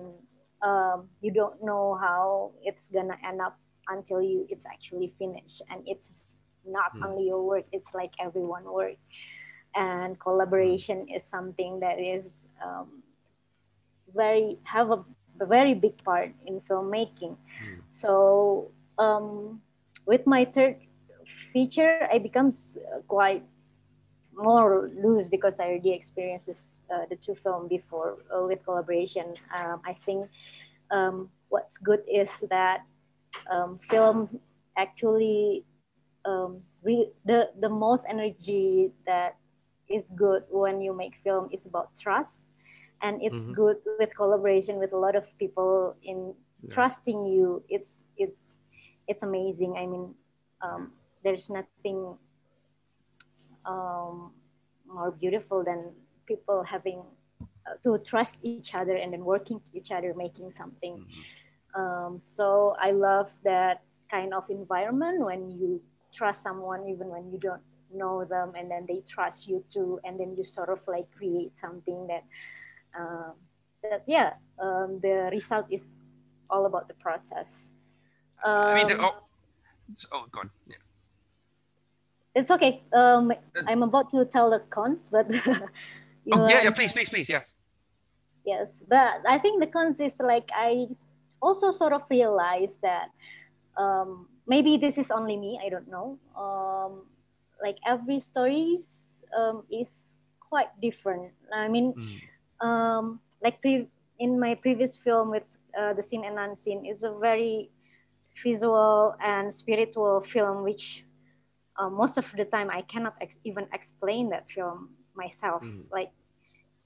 um, you don't know how it's gonna end up until you it's actually finished and it's not Hmm. only your work it's like everyone work and collaboration is something that is um, very have a, a very big part in filmmaking Hmm. so um, with my third feature i becomes uh, quite more loose because I already experienced this, uh, the two film before uh, with collaboration. Um, I think um, what's good is that um, film actually um, re- the the most energy that is good when you make film is about trust, and it's Mhm. good with collaboration with a lot of people in Yeah. trusting you. It's it's it's amazing. I mean, um, there's nothing um, more beautiful than people having uh, to trust each other and then working to each other making something Mm-hmm. um, so i love that kind of environment when you trust someone even when you don't know them and then they trust you too and then you sort of like create something that um, that yeah um, the result is all about the process I mean, Um, oh, oh, go on. Yeah. it's okay um, i'm about to tell the cons but you Oh, yeah, yeah, please, please, please, yeah. yes but i think the cons is like i also sort of realized that um, maybe this is only me i don't know um, like every stories um, is quite different i mean Mm. Um, like pre- in my previous film with uh, the Seen and Unseen it's a very visual and spiritual film which uh, most of the time i cannot ex- even explain that film myself Mhm. like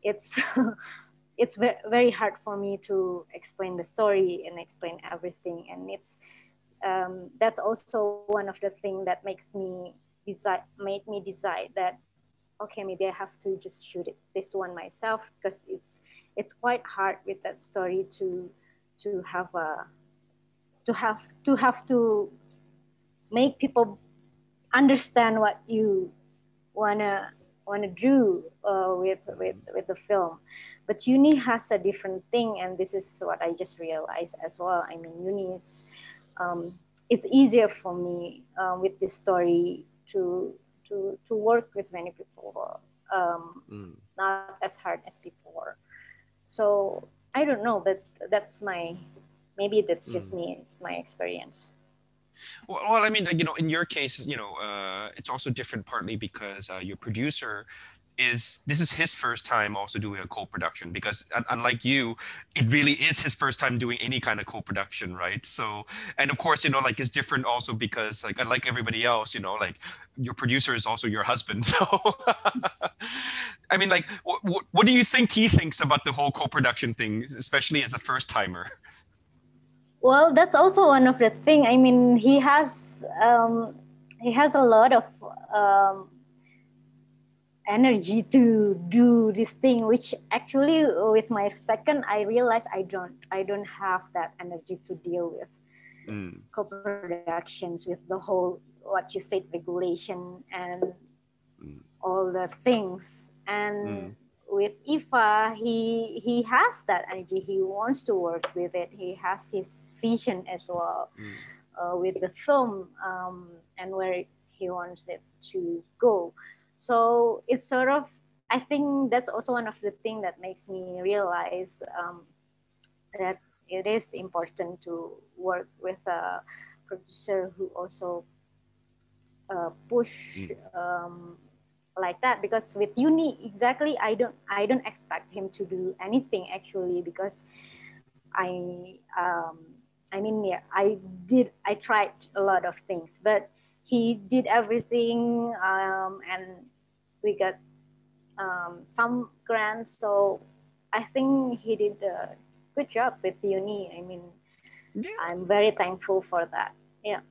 it's it's very, very hard for me to explain the story and explain everything and it's um, that's also one of the things that makes me decide made me decide that okay maybe i have to just shoot it this one myself because it's it's quite hard with that story to to have a to have to have to make people understand what you wanna wanna do uh, with with with the film. But Yuni has a different thing and this is what i just realized as well. I mean Yuni is um, it's easier for me uh, with this story to to to work with many people um, Mm. not as hard as before so i don't know but that's my maybe that's just me it's my experience. Well, well, I mean, you know, in your case, you know, uh, it's also different partly because uh, your producer is this is his first time also doing a co-production because unlike you it really is his first time doing any kind of co-production right? So and of course you know like it's different also because like unlike everybody else you know like your producer is also your husband so. I mean like what, what, what do you think he thinks about the whole co-production thing especially as a first timer? Well, that's also one of the thing. I mean, he has um, he has a lot of um, energy to do this thing, which actually with my second, I realized I don't I don't have that energy to deal with Mm, co-productions with the whole what you said regulation and Mm. all the things and Mm. with Ifa he he has that energy he wants to work with it he has his vision as well Mm. uh, with the film um, and where he wants it to go so it's sort of I think that's also one of the things that makes me realize um, that it is important to work with a producer who also uh, push um, like that. Because with Yuni exactly I don't I don't expect him to do anything actually because I um, I mean yeah I did I tried a lot of things but he did everything um, and we got um, some grants so I think he did a good job with the Yuni I mean Yeah. I'm very thankful for that yeah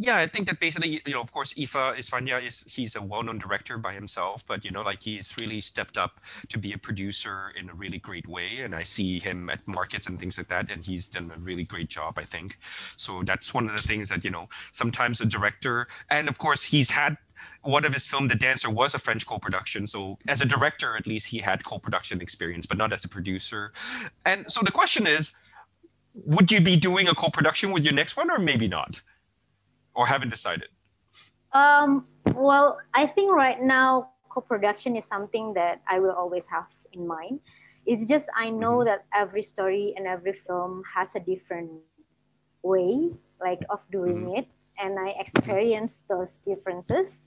yeah, I think that basically, you know, of course, Ifa Isfansyah is he's a well-known director by himself, but you know, like he's really stepped up to be a producer in a really great way, and I see him at markets and things like that, and he's done a really great job, I think. So that's one of the things that you know, sometimes a director, and of course, he's had one of his film, The Dancer, was a French co-production. So as a director, at least he had co-production experience, but not as a producer. And so the question is, would you be doing a co-production with your next one, or maybe not? or haven't decided? Um, well, I think right now co-production is something that I will always have in mind. It's just I know Mhm. that every story and every film has a different way, like of doing it, and I experience those differences.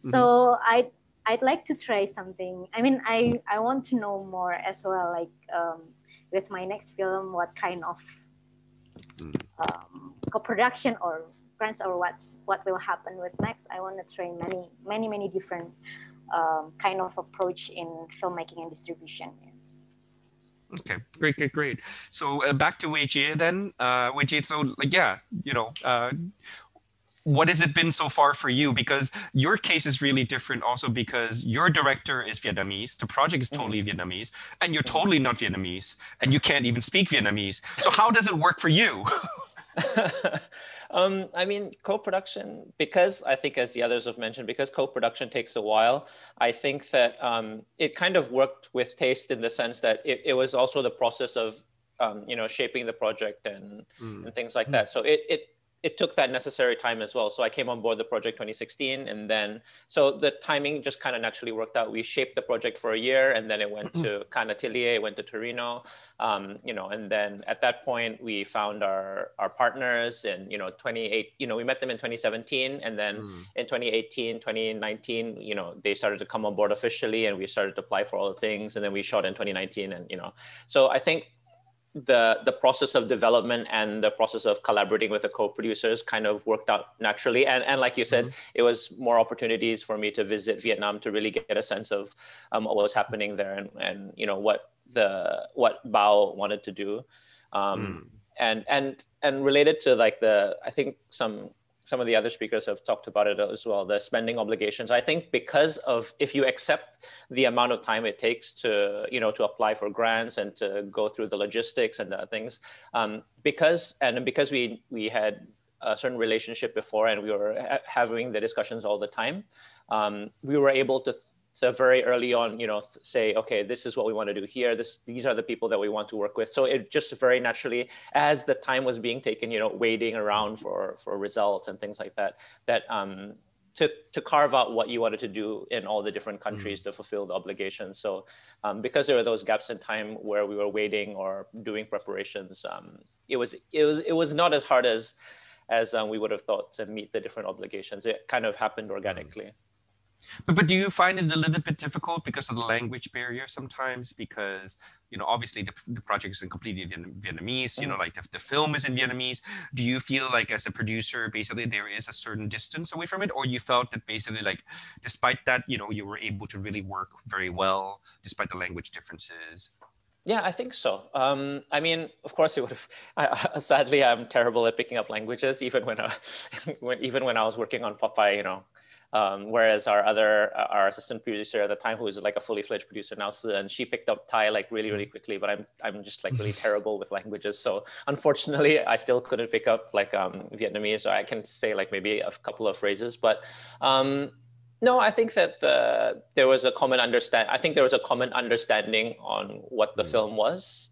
So I I'd like to try something. I mean, I I want to know more as well, like um, with my next film, what kind of Mm. um, co-production or grants or what what will happen with next. I want to try many many many different um, kind of approach in filmmaking and distribution. Okay, great, great, great. So uh, back to Weijie then. Uh, Weijie, so like, yeah, you know, uh, what has it been so far for you? Because your case is really different also because your director is Vietnamese, the project is totally mm. Vietnamese, and you're totally not Vietnamese, and you can't even speak Vietnamese. So how does it work for you? um, I mean, co-production, because I think as the others have mentioned, because co-production takes a while, I think that um, it kind of worked with taste in the sense that it, it was also the process of um, you know shaping the project and mm. and things like mm. that. So it it it took that necessary time as well. So I came on board the project 2016, and then so the timing just kind of naturally worked out. We shaped the project for a year, and then it went mm-hmm. to Cannes Atelier, went to Torino, um, you know, and then at that point we found our our partners, and you know, 28, you know, we met them in 2017, and then mm. in 2018, 2019, you know, they started to come on board officially, and we started to apply for all the things, and then we shot in 2019, and you know, so I think the the process of development and the process of collaborating with the co-producers kind of worked out naturally and and like you said mm-hmm. it was more opportunities for me to visit vietnam to really get a sense of um, what was happening there and and you know what the what bao wanted to do um, mm. and and and related to like the i think some some of the other speakers have talked about it as well the spending obligations. I think because of if you accept the amount of time it takes to you know to apply for grants and to go through the logistics and the things um, because and because we we had a certain relationship before and we were ha- having the discussions all the time um, we were able to so very early on you know say okay this is what we want to do here this these are the people that we want to work with so it just very naturally as the time was being taken you know waiting around for for results and things like that that um to, to carve out what you wanted to do in all the different countries mm to fulfill the obligations. So, um, because there were those gaps in time where we were waiting or doing preparations, um, it was it was it was not as hard as as um, we would have thought to meet the different obligations. It kind of happened mm. organically. mm but, but do you find it a little bit difficult because of the language barrier sometimes? Because, you know, obviously the, the project is in completely Vietnamese, you know, mm. like the, the film is in Vietnamese. Do you feel like as a producer, basically there is a certain distance away from it? Or you felt that basically like, despite that, you know, you were able to really work very well despite the language differences? Yeah, I think so. Um, I mean, of course, it would have. I, sadly, I'm terrible at picking up languages, even when, I, when even when I was working on Pop Aye. You know, um, whereas our other, uh, our assistant producer at the time, who was like a fully fledged producer now, and she picked up Thai like really, really quickly. But I'm, I'm just like really terrible with languages. So unfortunately, I still couldn't pick up like um, Vietnamese. So I can say like maybe a couple of phrases. But um, no, I think that the, there was a common understand. I think there was a common understanding on what the mm. film was.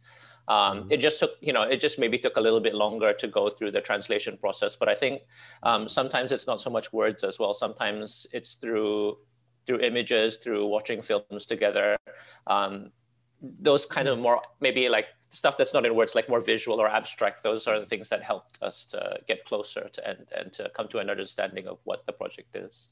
Um, mm-hmm. it just took, you know, it just maybe took a little bit longer to go through the translation process. But I think um, sometimes it's not so much words as well. Sometimes it's through through images, through watching films together. Um, those kind of more maybe like stuff that's not in words, like more visual or abstract. Those are the things that helped us to get closer to and and to come to an understanding of what the project is.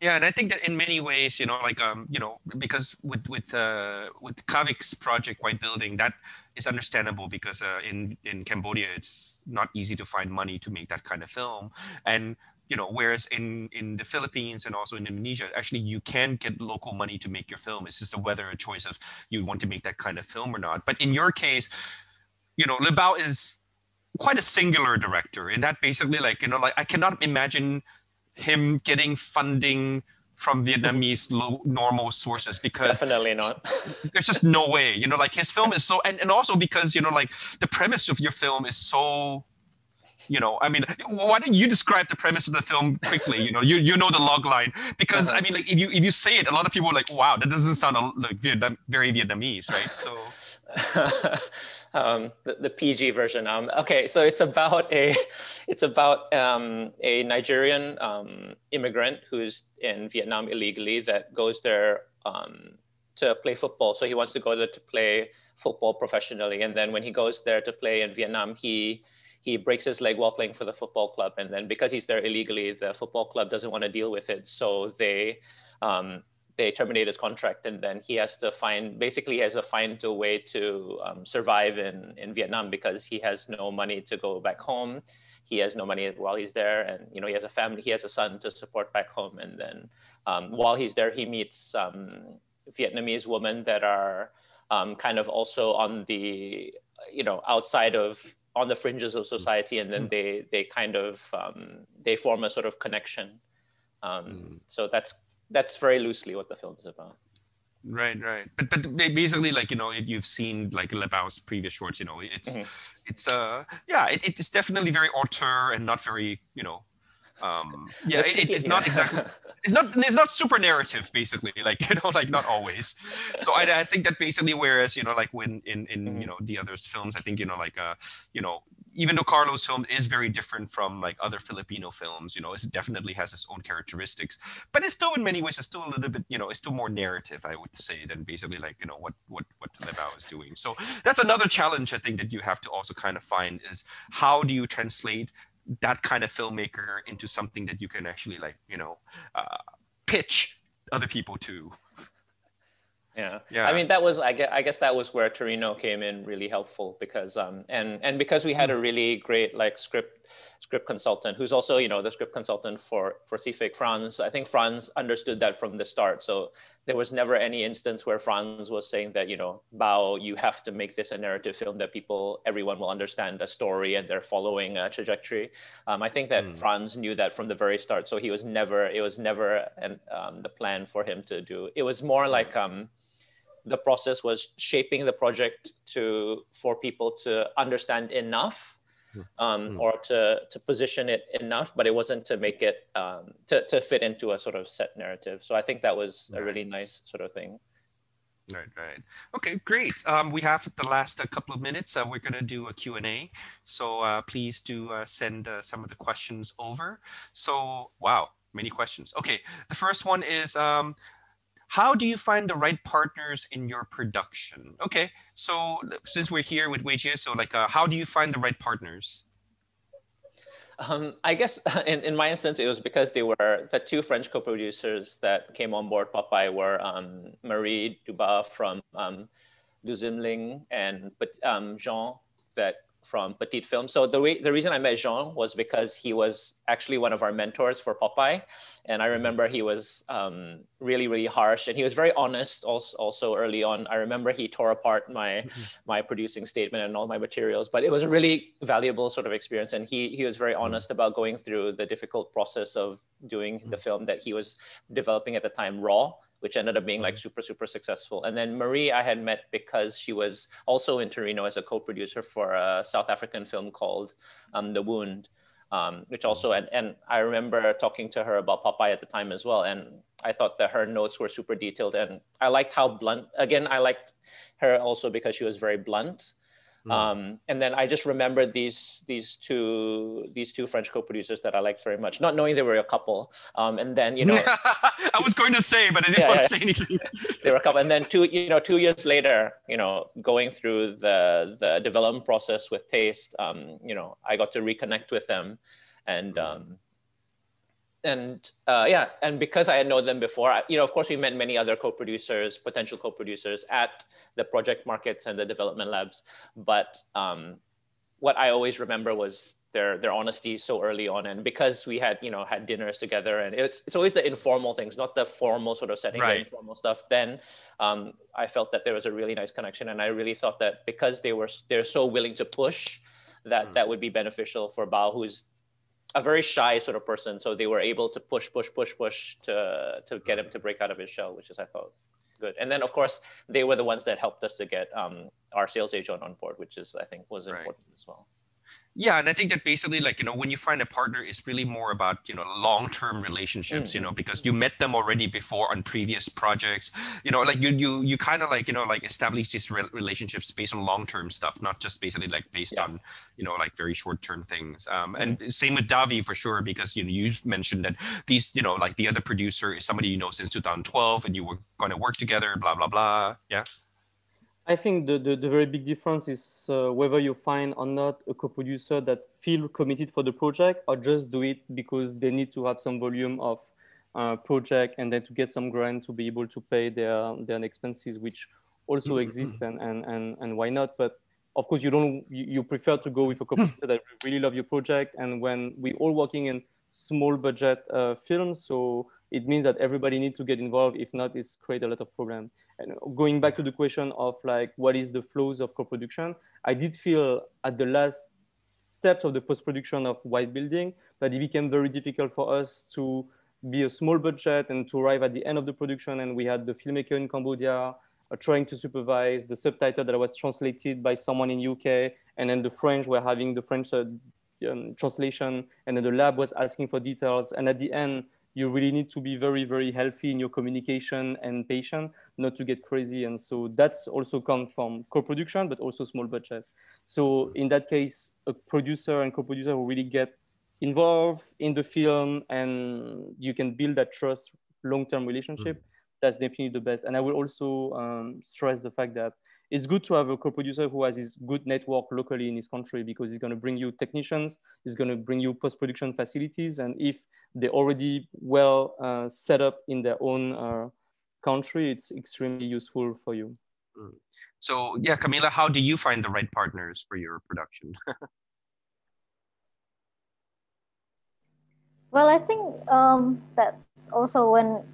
Yeah, and I think that in many ways, you know, like um, you know, because with with uh, with Kavich's project White Building, that is understandable because uh, in in Cambodia it's not easy to find money to make that kind of film, and you know, whereas in in the Philippines and also in Indonesia, actually you can get local money to make your film. It's just a whether a choice of you want to make that kind of film or not. But in your case, you know, Le Bao is quite a singular director, and that basically like you know, like I cannot imagine him getting funding from Vietnamese low, normal sources because definitely not. there's just no way, you know, like his film is so, and, and also because, you know, like the premise of your film is so, you know, I mean, why don't you describe the premise of the film quickly? You know, you, you know the log line because uh-huh. I mean, like if you if you say it, a lot of people are like, wow, that doesn't sound like Vietnam, very Vietnamese, right? So. um, the, the, PG version. Um, okay, so it's about a it's about um, a Nigerian um, immigrant who's in Vietnam illegally that goes there um, to play football. So he wants to go there to play football professionally, and then when he goes there to play in Vietnam, he he breaks his leg while playing for the football club, and then because he's there illegally, the football club doesn't want to deal with it, so they um, they terminate his contract and then he has to find basically has to find a way to um, survive in, in vietnam because he has no money to go back home he has no money while he's there and you know he has a family he has a son to support back home and then um, while he's there he meets um, vietnamese women that are um, kind of also on the you know outside of on the fringes of society, and then they they kind of um, they form a sort of connection. Um, Mm. So that's that's very loosely what the film is about. Right, right. But but basically, like you know, if you've seen like Le Bao's previous shorts, you know, it's Mhm. it's uh yeah, it, it's definitely very auteur and not very you know, um yeah, it, it- it's not exactly it's not it's not super narrative basically like you know like not always so i, I think that basically whereas you know like when in in Mhm. you know the others films i think you know like uh you know even though carlos film is very different from like other filipino films you know it definitely has its own characteristics but it's still in many ways it's still a little bit you know it's still more narrative i would say than basically like you know what what what Le Bao is doing. So that's another challenge i think that you have to also kind of find is how do you translate that kind of filmmaker into something that you can actually like you know uh, pitch other people to Yeah. Yeah. I mean, that was I guess, I guess that was where Torino came in really helpful because um and and because we had Hmm. a really great like script script consultant who's also you know the script consultant for for SEAFIC Franz. I think Franz understood that from the start. So there was never any instance where Franz was saying that you know Bao you have to make this a narrative film that people everyone will understand the story and they're following a trajectory. Um, I think that Hmm. Franz knew that from the very start. So he was never it was never an, um, the plan for him to do. It was more like um the process was shaping the project to for people to understand enough um, Mm. or to to position it enough but it wasn't to make it um, to, to fit into a sort of set narrative so i think that was a really nice sort of thing Right, right. Okay, great. Um, we have the last uh, couple of minutes. Uh, we're going to do a Q&A. So uh, please do uh, send uh, some of the questions over. So, wow, many questions. Okay, the first one is, um, how do you find the right partners in your production? Okay, so since we're here with Weijie, so like, uh, how do you find the right partners? Um, I guess in, in my instance, it was because they were the two French co-producers that came on board Pop Aye were um, Marie Dubas from um, Deuxième Ligne and um, Jean that from Petit Film. So the way the reason I met Jean was because he was actually one of our mentors for Pop Aye, and I mm-hmm. remember he was um, really really harsh. And he was very honest also, also early on. I remember he tore apart my mm-hmm. my producing statement and all my materials, but it was a really valuable sort of experience, and he he was very mm-hmm. honest about going through the difficult process of doing the film that he was developing at the time, Raw which ended up being like super super successful. And then marie i had met because she was also in torino as a co-producer for a south african film called um, the wound um, which also and, and i remember talking to her about Pop Aye at the time as well and i thought that her notes were super detailed and i liked how blunt again i liked her also because she was very blunt Mm. um, and then I just remembered these these two these two French co-producers that I liked very much, not knowing they were a couple. Um, and then you know I was going to say, but I didn't Yeah, want to say anything. they were a couple and then two you know two years later you know going through the the development process with taste um, you know i got to reconnect with them and um, and uh, yeah and because i had known them before I, you know of course we met many other co-producers potential co-producers at the project markets and the development labs but um, what i always remember was their their honesty so early on and because we had you know had dinners together and it's it's always the informal things not the formal sort of setting Right. the informal stuff then um, i felt that there was a really nice connection and i really thought that because they were they're so willing to push that Mm. that would be beneficial for bao who's a very shy sort of person so they were able to push push push push to to get him to break out of his shell which is i thought good. And then of course they were the ones that helped us to get um, our sales agent on board which is i think was Right. important as well Yeah, and I think that basically, like you know, when you find a partner, it's really more about you know long-term relationships. You know, because you met them already before on previous projects. You know, like you you you kind of like you know like establish these re- relationships based on long-term stuff, not just basically like based Yeah. on you know like very short-term things. Um, and same with Davy for sure, because you know you mentioned that these you know like the other producer is somebody you know since 2012, and you were going to work together. Blah blah blah. Yeah. I think the, the, the very big difference is uh, whether you find or not a co-producer that feel committed for the project or just do it because they need to have some volume of uh, project and then to get some grant to be able to pay their, their expenses, which also exist and, and, and, and why not? But of course, you don't you, you prefer to go with a co-producer that really love your project. And when we all working in small budget uh, films, so it means that everybody needs to get involved. If not, it's create a lot of problem. And going back to the question of like what is the flows of co-production, I did feel at the last steps of the post-production of white building that it became very difficult for us to be a small budget and to arrive at the end of the production. And we had the filmmaker in Cambodia uh, trying to supervise the subtitle that was translated by someone in UK, and then the French were having the French uh, um, translation, and then the lab was asking for details. And at the end, you really need to be very, very healthy in your communication and patient, not to get crazy. And so that's also come from co-production, but also small budget. So in that case, a producer and co-producer will really get involved in the film and you can build that trust long-term relationship. Mm. That's definitely the best. And I will also um, stress the fact that it's good to have a co-producer who has his good network locally in his country because he's going to bring you technicians, he's going to bring you post-production facilities, and if they're already well uh, set up in their own uh, country, it's extremely useful for you. Mm. So yeah, Kamila, how do you find the right partners for your production? well, I think um, that's also when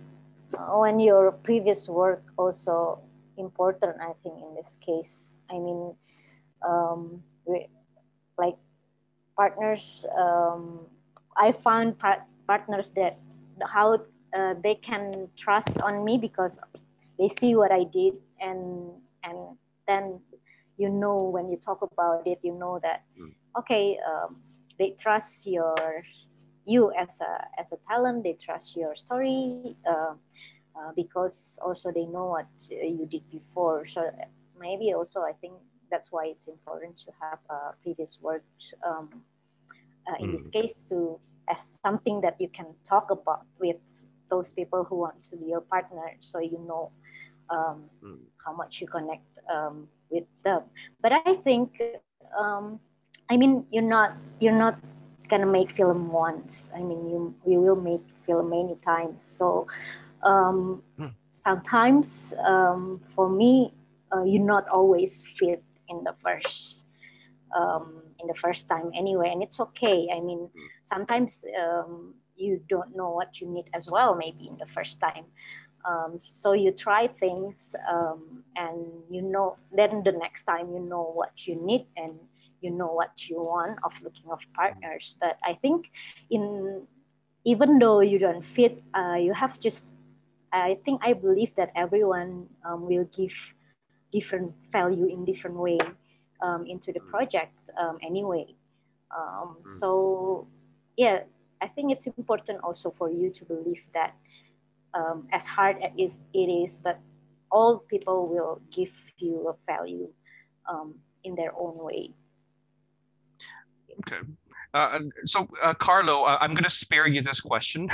when your previous work also important, I think, in this case. I mean, um, we, like partners, um, I found par- partners that how uh, they can trust on me because they see what I did and and then you know when you talk about it, you know that mm. okay, um, they trust your you as a as a talent, they trust your story. Uh, uh, because also they know what you did before. So maybe also I think that's why it's important to have uh, previous work um, uh, in mm. this case to as something that you can talk about with those people who wants to be your partner, so you know um, mm. how much you connect um, with them. But I think, um, I mean, you're not you're not gonna make film once. I mean, you you will make film many times. So um, hmm. sometimes um, for me uh, you not always fit in the first um, in the first time anyway and it's okay i mean hmm. sometimes um, you don't know what you need as well maybe in the first time um, so you try things um, and you know then the next time you know what you need and you know what you want of looking of partners but i think in even though you don't fit uh, you have just I think I believe that everyone um, will give different value in different way um, into the project um, anyway. Um, mm. So yeah, I think it's important also for you to believe that um, as hard as it is, but all people will give you a value um, in their own way. Okay. Uh, so, uh, Carlo, uh, I'm going to spare you this question,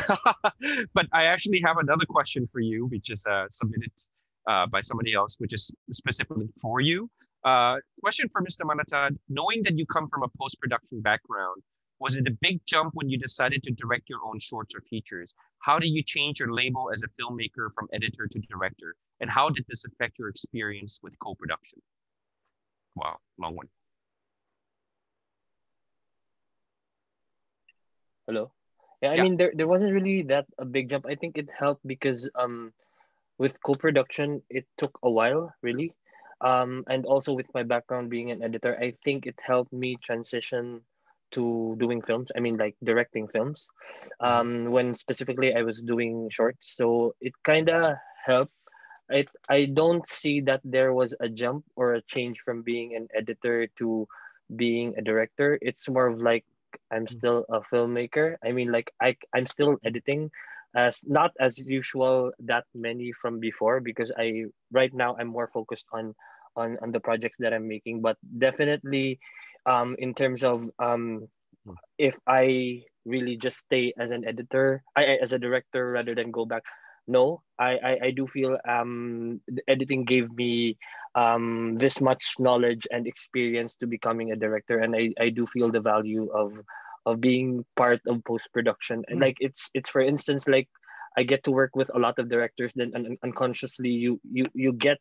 but I actually have another question for you, which is uh, submitted uh, by somebody else, which is specifically for you. Question for Mr. Manatad: Knowing that you come from a post-production background, was it a big jump when you decided to direct your own shorts or features? How did you change your label as a filmmaker from editor to director? And how did this affect your experience with co-production? Wow, long one. Hello. Yeah, I yeah. mean there there wasn't really that a big jump. I think it helped because um with co-production it took a while really. Um and also with my background being an editor, I think it helped me transition to doing films. I mean like directing films. Um when specifically I was doing shorts. So it kinda helped I I don't see that there was a jump or a change from being an editor to being a director. It's more of like I'm mm-hmm. still a filmmaker. I mean, like I I'm still editing, as not as usual that many from before because I right now I'm more focused on on on the projects that I'm making. But definitely, um, in terms of um, hmm. if I really just stay as an editor, I as a director rather than go back no I, I i do feel um editing gave me um this much knowledge and experience to becoming a director and i i do feel the value of of being part of post production and mm. like it's it's for instance like i get to work with a lot of directors then un- unconsciously you you you get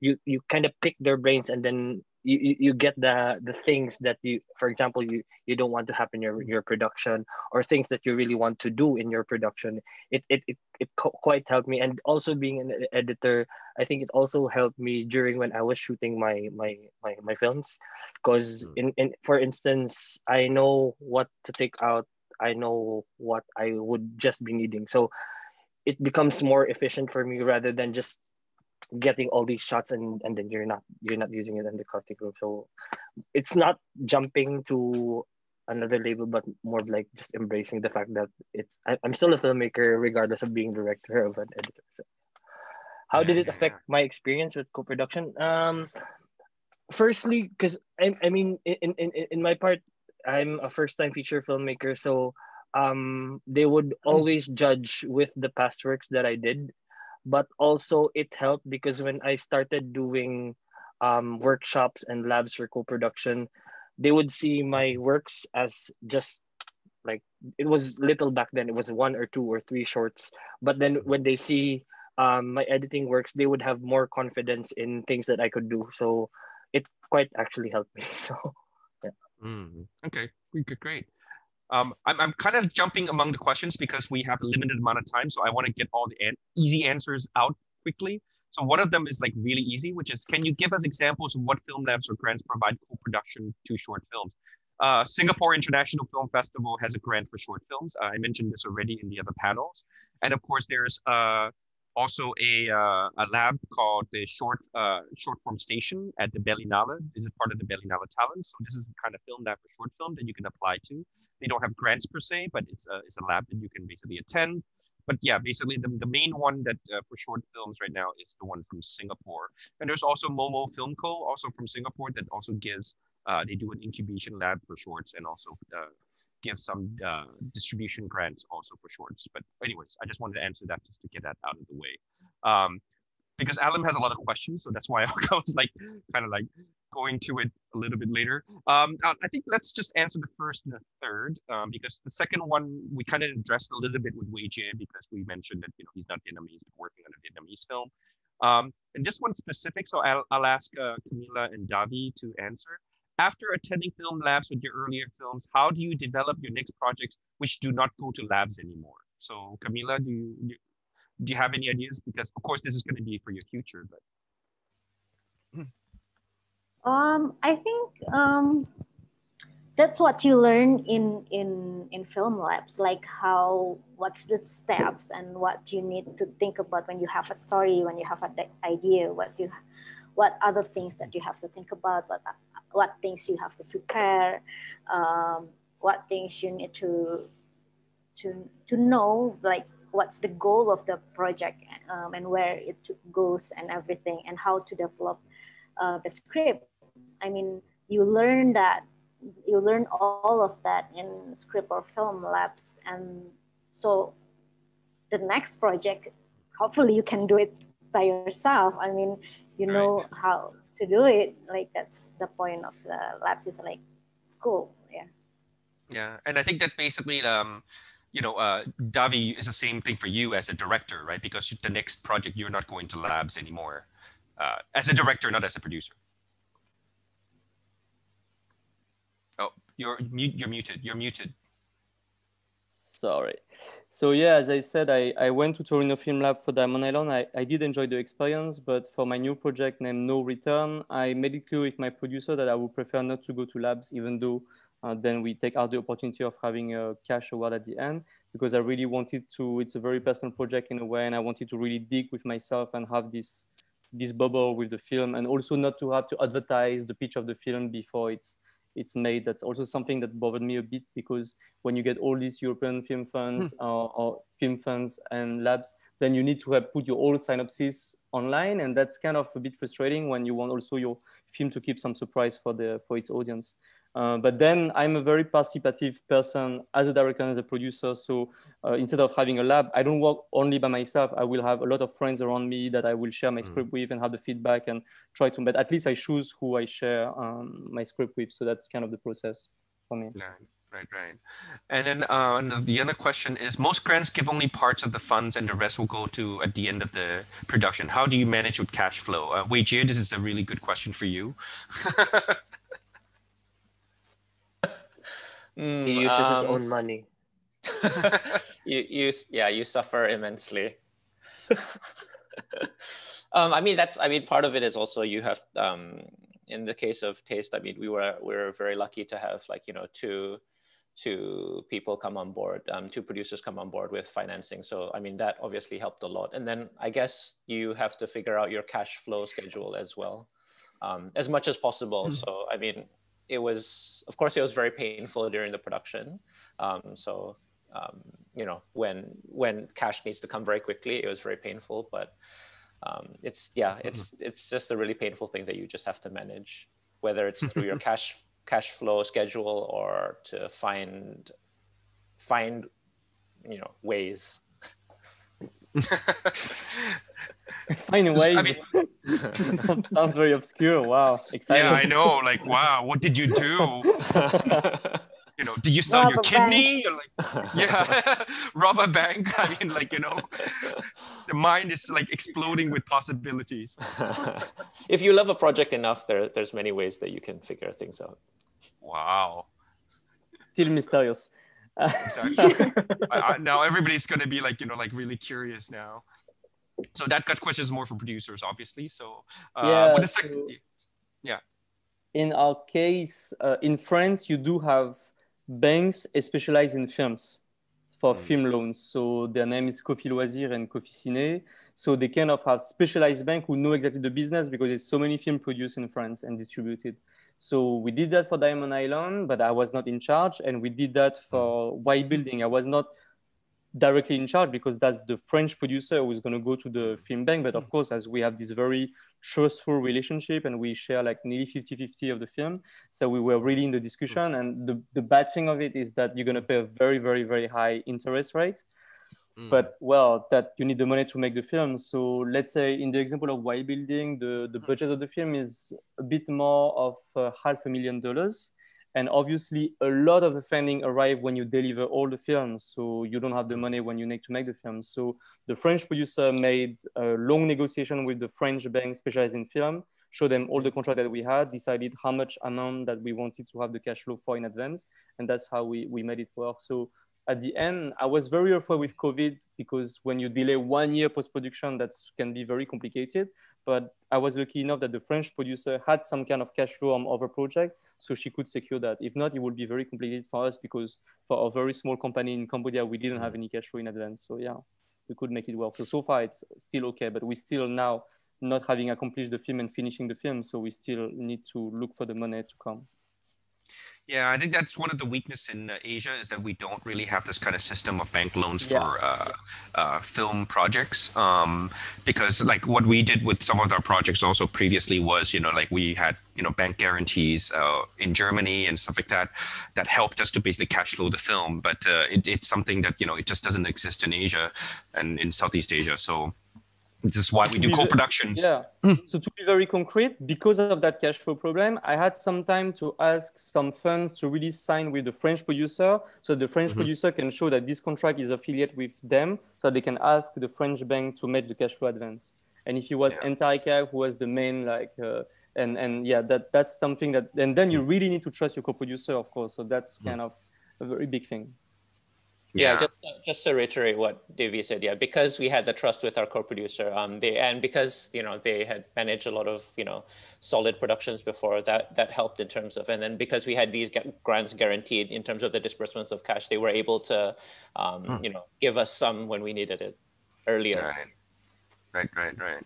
you you kind of pick their brains and then you, you get the the things that you for example you you don't want to happen in your your production or things that you really want to do in your production. It it it, it quite helped me. And also being an editor i think it also helped me during when i was shooting my my my, my films. Because mm. in, in for instance i know what to take out. I know what i would just be needing. So it becomes more efficient for me rather than just getting all these shots and and then you're not you're not using it in the cutting room so it's not jumping to another label but more like just embracing the fact that it's I, am still a filmmaker regardless of being director of an editor. So how did it affect my experience with co-production? Um firstly because I, I mean in, in in my part i'm a first time feature filmmaker. So um they would hmm. always judge with the past works that i did but also it helped because when I started doing um, workshops and labs for co-production, they would see my works as just like it was little back then. It was one or two or three shorts. But then when they see um, my editing works, they would have more confidence in things that I could do. So it quite actually helped me. So yeah. Mm, okay, great. Um, I'm, I'm kind of jumping among the questions because we have a limited amount of time. So I want to get all the an- easy answers out quickly. So one of them is like really easy, which is can you give us examples of what film labs or grants provide co-production to short films? Uh, Singapore International Film Festival has a grant for short films. Uh, I mentioned this already in the other panels. And of course, there's uh, also a, uh, a lab called the short uh, short form station at the Berlinale. This is part of the Berlinale Talent. So this is the kind of film lab for short film that you can apply to. They don't have grants per se, but it's a, it's a lab that you can basically attend. But yeah, basically the, the main one that uh, for short films right now is the one from Singapore. And there's also Momo Film Co. also from Singapore that also gives, uh, they do an incubation lab for shorts and also uh, give some uh, distribution grants also for shorts. But anyways, I just wanted to answer that just to get that out of the way. Um, because Alan has a lot of questions, so that's why I was like kind of like going to it a little bit later. Um, I think let's just answer the first and the third um, because the second one we kind of addressed a little bit with Weijie because we mentioned that you know he's not Vietnamese but working on a Vietnamese film. Um, and this one specific, so I'll, I'll ask uh, Kamila and Davy to answer. After attending film labs with your earlier films, how do you develop your next projects which do not go to labs anymore? So Kamila, do you do you have any ideas? Because of course this is going to be for your future, but. Um, I think um, that's what you learn in in in film labs, like how what's the steps and what you need to think about when you have a story, when you have an idea, what you what other things that you have to think about, what what things you have to prepare, um, what things you need to to to know, like what's the goal of the project um, and where it goes and everything, and how to develop uh, the script. I mean, you learn that you learn all of that in script or film labs, and so the next project, hopefully, you can do it by yourself. I mean, you know right. how to do it. Like that's the point of the labs is like school. Yeah. Yeah, and I think that basically, um, you know, uh, Davy is the same thing for you as a director, right? Because the next project you're not going to labs anymore, uh, as a director, not as a producer. Oh, you're you're muted. You're muted sorry. So yeah, as I said, I, I went to Torino Film Lab for Diamond Island. I, I did enjoy the experience, but for my new project named No Return, I made it clear with my producer that I would prefer not to go to labs, even though uh, then we take out the opportunity of having a cash award at the end, because I really wanted to, it's a very personal project in a way, and I wanted to really dig with myself and have this, this bubble with the film, and also not to have to advertise the pitch of the film before it's it's made. That's also something that bothered me a bit because when you get all these European film funds hmm. uh, or film funds and labs, then you need to have put your old synopsis online, and that's kind of a bit frustrating when you want also your film to keep some surprise for the for its audience. Uh, but then I'm a very participative person as a director and as a producer. So uh, instead of having a lab, I don't work only by myself. I will have a lot of friends around me that I will share my mm. script with and have the feedback and try to, but at least I choose who I share um, my script with. So that's kind of the process for me. Yeah. right, right. And then uh, the other question is: most grants give only parts of the funds, and the rest will go to at the end of the production. How do you manage with cash flow? Uh, Weijie, this is a really good question for you. Mm, He uses his um, own money. you, you, yeah, you suffer immensely. um, I mean, that's, I mean, part of it is also you have, um, in the case of Taste, I mean, we were, we were very lucky to have like, you know, two, two people come on board, um, two producers come on board with financing. So, I mean, that obviously helped a lot. And then I guess you have to figure out your cash flow schedule as well, um, as much as possible. So, I mean, it was, of course, it was very painful during the production. Um, so, um, you know, when when cash needs to come very quickly, it was very painful. But um, it's yeah, it's it's just a really painful thing that you just have to manage, whether it's through your cash cash flow schedule or to find find you know ways. Find I ways. mean- that sounds very obscure. Wow, exciting. yeah, I know. Like, wow, what did you do? You know, did you sell Rob your kidney? You're like, yeah, rob a bank. I mean, like, you know, the mind is like exploding with possibilities. if you love a project enough, there there's many ways that you can figure things out. Wow. Still mysterious. Exactly. I, I, now everybody's gonna be like, you know, like really curious now. So that got questions more for producers, obviously. So uh, Yeah, is sec- so- yeah. in our case, uh, in France, you do have banks specialized in films for Mm. film loans. So their name is Cofi Loisir and Cofi Ciné. So they kind of have specialized bank who know exactly the business because there's so many film produced in France and distributed. So we did that for Diamond Island, but I was not in charge. And we did that hmm. for White Building. I was not directly in charge because that's the French producer who's going to go to the hmm. film bank. But of hmm. course, as we have this very trustful relationship and we share like nearly 50 50 of the film, so we were really in the discussion. And the, the bad thing of it is that you're going to pay a very, very, very high interest rate. Mm. But well, that you need the money to make the film. So let's say in the example of White Building, the, the budget of the film is a bit more of uh, half a million dollars. And obviously, a lot of the funding arrive when you deliver all the films. So you don't have the money when you need to make the film. So the French producer made a long negotiation with the French bank specialized in film, showed them all the contract that we had, decided how much amount that we wanted to have the cash flow for in advance. And that's how we, we made it work. So at the end, I was very afraid with COVID because when you delay one year post production, that can be very complicated. But I was lucky enough that the French producer had some kind of cash flow on other project, so she could secure that. If not, it would be very complicated for us because for a very small company in Cambodia, we didn't have any cash flow in advance. So yeah, we could make it work. So so far, it's still okay, but we still now not having accomplished the film and finishing the film, so we still need to look for the money to come. Yeah, I think that's one of the weakness in uh, Asia is that we don't really have this kind of system of bank loans Yeah. for uh, uh, film projects. Um, because like what we did with some of our projects also previously was, you know, like we had, you know, bank guarantees uh, in Germany and stuff like that, that helped us to basically cash flow the film. But uh, it, it's something that, you know, it just doesn't exist in Asia and in Southeast Asia. So this is why we do co-productions. Yeah. So to be very concrete, because of that cash flow problem, I had some time to ask some funds to really sign with the French producer, so the French Mhm. producer can show that this contract is affiliate with them, so they can ask the French bank to make the cash flow advance. And if it was Yeah. Antarctica who was the main like, uh, and and yeah, that that's something that, and then you really need to trust your co-producer, of course. So that's kind of a very big thing. Yeah, just just to reiterate what Davy said, yeah, because we had the trust with our co-producer, um, they and because you know they had managed a lot of you know solid productions before, that that helped in terms of, and then because we had these grants guaranteed in terms of the disbursements of cash, they were able to, um, you know, give us some when we needed it earlier. Right. Right, right, right.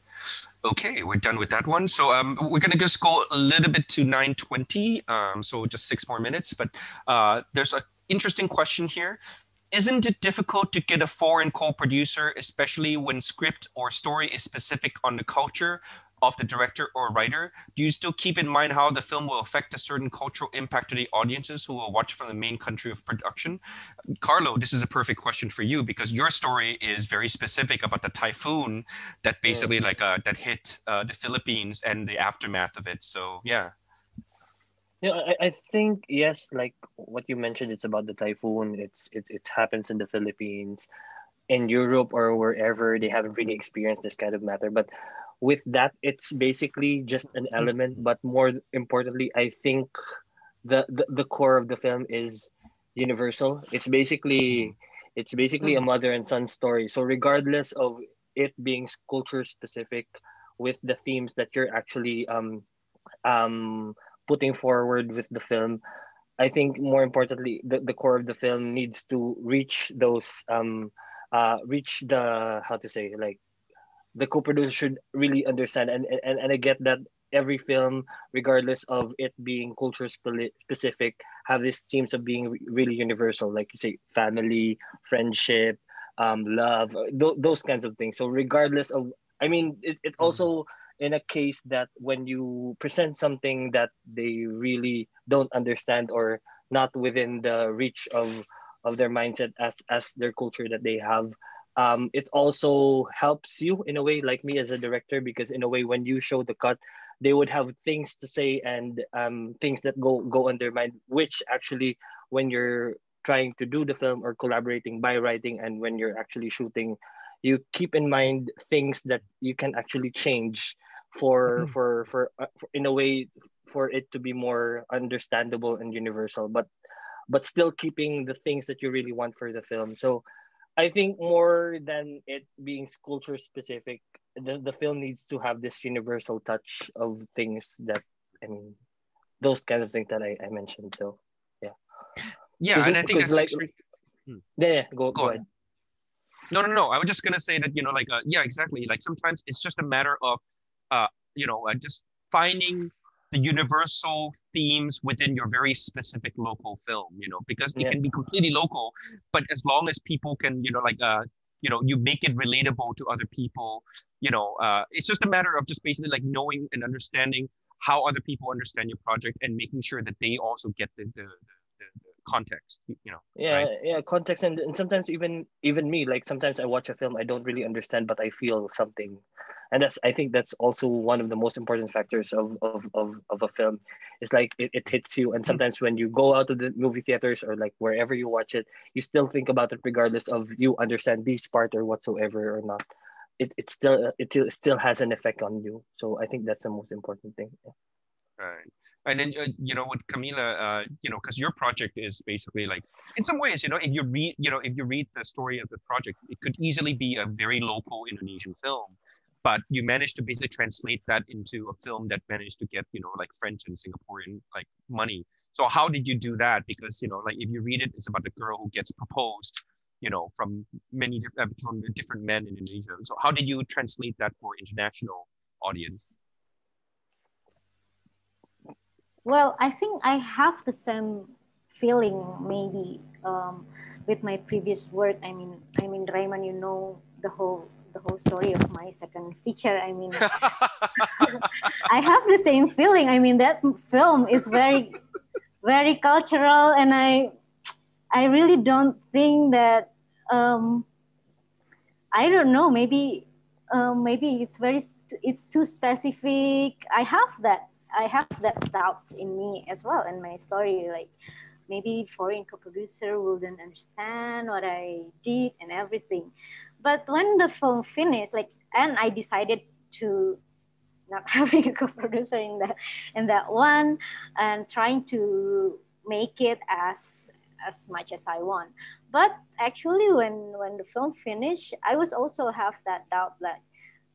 Okay, we're done with that one. So um, we're gonna just go a little bit to 920. Um, so just six more minutes. But uh, there's an interesting question here. Isn't it difficult to get a foreign co-producer, especially when script or story is specific on the culture of the director or writer? Do you still keep in mind how the film will affect a certain cultural impact to the audiences who will watch from the main country of production? Carlo, this is a perfect question for you because your story is very specific about the typhoon that basically like uh, that hit uh, the Philippines and the aftermath of it. So yeah, Yeah, I, I think yes, like what you mentioned, it's about the typhoon. It's it, it happens in the Philippines, in Europe or wherever they haven't really experienced this kind of matter. But with that, it's basically just an element. But more importantly, I think the, the, the core of the film is universal. It's basically it's basically a mother and son story. So regardless of it being culture specific with the themes that you're actually um um putting forward with the film i think more importantly the, the core of the film needs to reach those um uh reach the how to say like the co-producer should really understand. And and, and i get that every film regardless of it being culture specific have these themes of being really universal like you say family friendship um love th- those kinds of things. So regardless of i mean it, it also in a case that when you present something that they really don't understand or not within the reach of of their mindset as as their culture that they have um, it also helps you in a way like me as a director because in a way when you show the cut they would have things to say and um, things that go go on their mind which actually when you're trying to do the film or collaborating by writing and when you're actually shooting you keep in mind things that you can actually change for mm-hmm. for, for uh, for in a way for it to be more understandable and universal but but still keeping the things that you really want for the film. So i think more than it being culture specific the, the film needs to have this universal touch of things that i mean those kind of things that i, I mentioned. So yeah. Yeah and i think that's like hmm. yeah, yeah go, go, go ahead. No no no. I was just gonna say that you know like uh, yeah exactly. Like sometimes it's just a matter of uh, you know, uh, just finding the universal themes within your very specific local film, you know, because it yeah. can be completely local, but as long as people can, you know, like, uh, you know, you make it relatable to other people, you know, uh, it's just a matter of just basically like knowing and understanding how other people understand your project and making sure that they also get the, the, the, the context you know yeah right? yeah context and, and sometimes even even me like sometimes i watch a film i don't really understand but i feel something and that's i think that's also one of the most important factors of of of, of a film it's like it, it hits you and mm-hmm. sometimes when you go out to the movie theaters or like wherever you watch it you still think about it regardless of you understand this part or whatsoever or not it, it still it still has an effect on you so i think that's the most important thing yeah. right and then uh, you know with Kamila, uh, you know, because your project is basically like, in some ways, you know, if you read, you know, if you read the story of the project, it could easily be a very local Indonesian film but you managed to basically translate that into a film that managed to get you know like french and singaporean like money. So how did you do that? Because you know like if you read it it's about the girl who gets proposed you know from many different uh, from different men in indonesia. So how did you translate that for international audience well i think i have the same feeling maybe um, with my previous work i mean i mean raymond you know the whole the whole story of my second feature. I mean, I have the same feeling. I mean, that film is very, very cultural, and I, I really don't think that. Um, I don't know. Maybe, um, maybe it's very, it's too specific. I have that. I have that doubts in me as well in my story. Like, maybe foreign co-producer wouldn't understand what I did and everything but when the film finished like and i decided to not having a co-producer in that in that one and trying to make it as as much as i want but actually when when the film finished i was also have that doubt that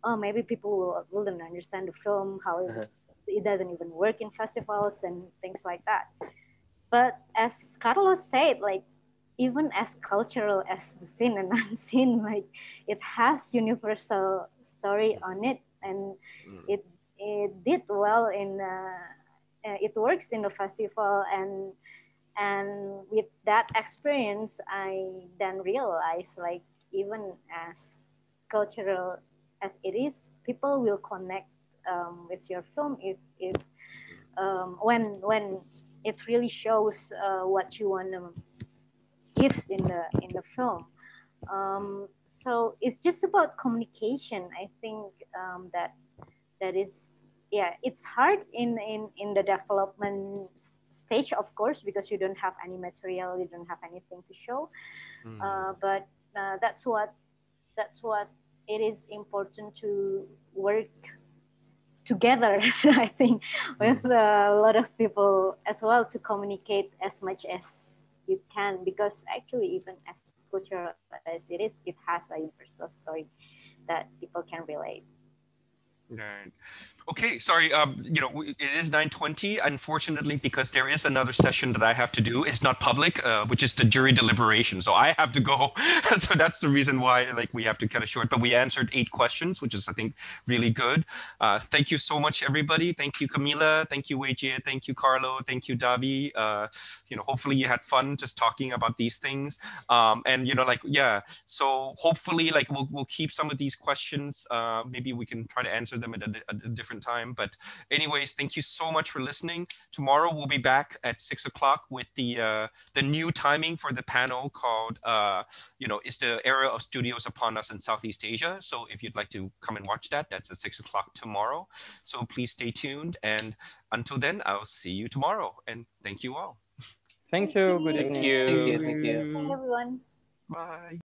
oh maybe people will, wouldn't understand the film how uh-huh. It doesn't even work in festivals and things like that. But as carlos said like even as cultural as the seen and unseen like it has universal story on it. And mm. it it did well in uh, uh, it works in the festival. And and with that experience i then realized like even as cultural as it is people will connect um, with your film if, if um, when when it really shows uh, what you want to give in the in the film. Um, so it's just about communication. I think um, that that is yeah, it's hard in in in the development stage, of course, because you don't have any material, you don't have anything to show. Mm. Uh, but uh, that's what that's what it is important to work together i think with mm. a lot of people as well to communicate as much as you can because actually even as cultural as it is it has a universal story that people can relate right Okay, sorry. Um, you know, it is 9:20. Unfortunately, because there is another session that I have to do. It's not public, uh, which is the jury deliberation. So I have to go. so that's the reason why, like, we have to cut it short. But we answered eight questions, which is, I think, really good. Uh, thank you so much, everybody. Thank you, Kamila. Thank you, Weijie. Thank you, Carlo. Thank you, Davy. Uh, you know, hopefully you had fun just talking about these things. Um, and you know, like, yeah. So hopefully, like, we'll we'll keep some of these questions. Uh, maybe we can try to answer them at a, a different different time. But anyways, thank you so much for listening. Tomorrow we'll be back at six o'clock with the uh, the new timing for the panel called uh, you know is the era of studios upon us in Southeast Asia. So if you'd like to come and watch that, that's at six o'clock tomorrow. So please stay tuned. And until then, I'll see you tomorrow. And thank you all. Thank you. Good evening. Thank you. Thank you. Thank you. Bye everyone. Bye.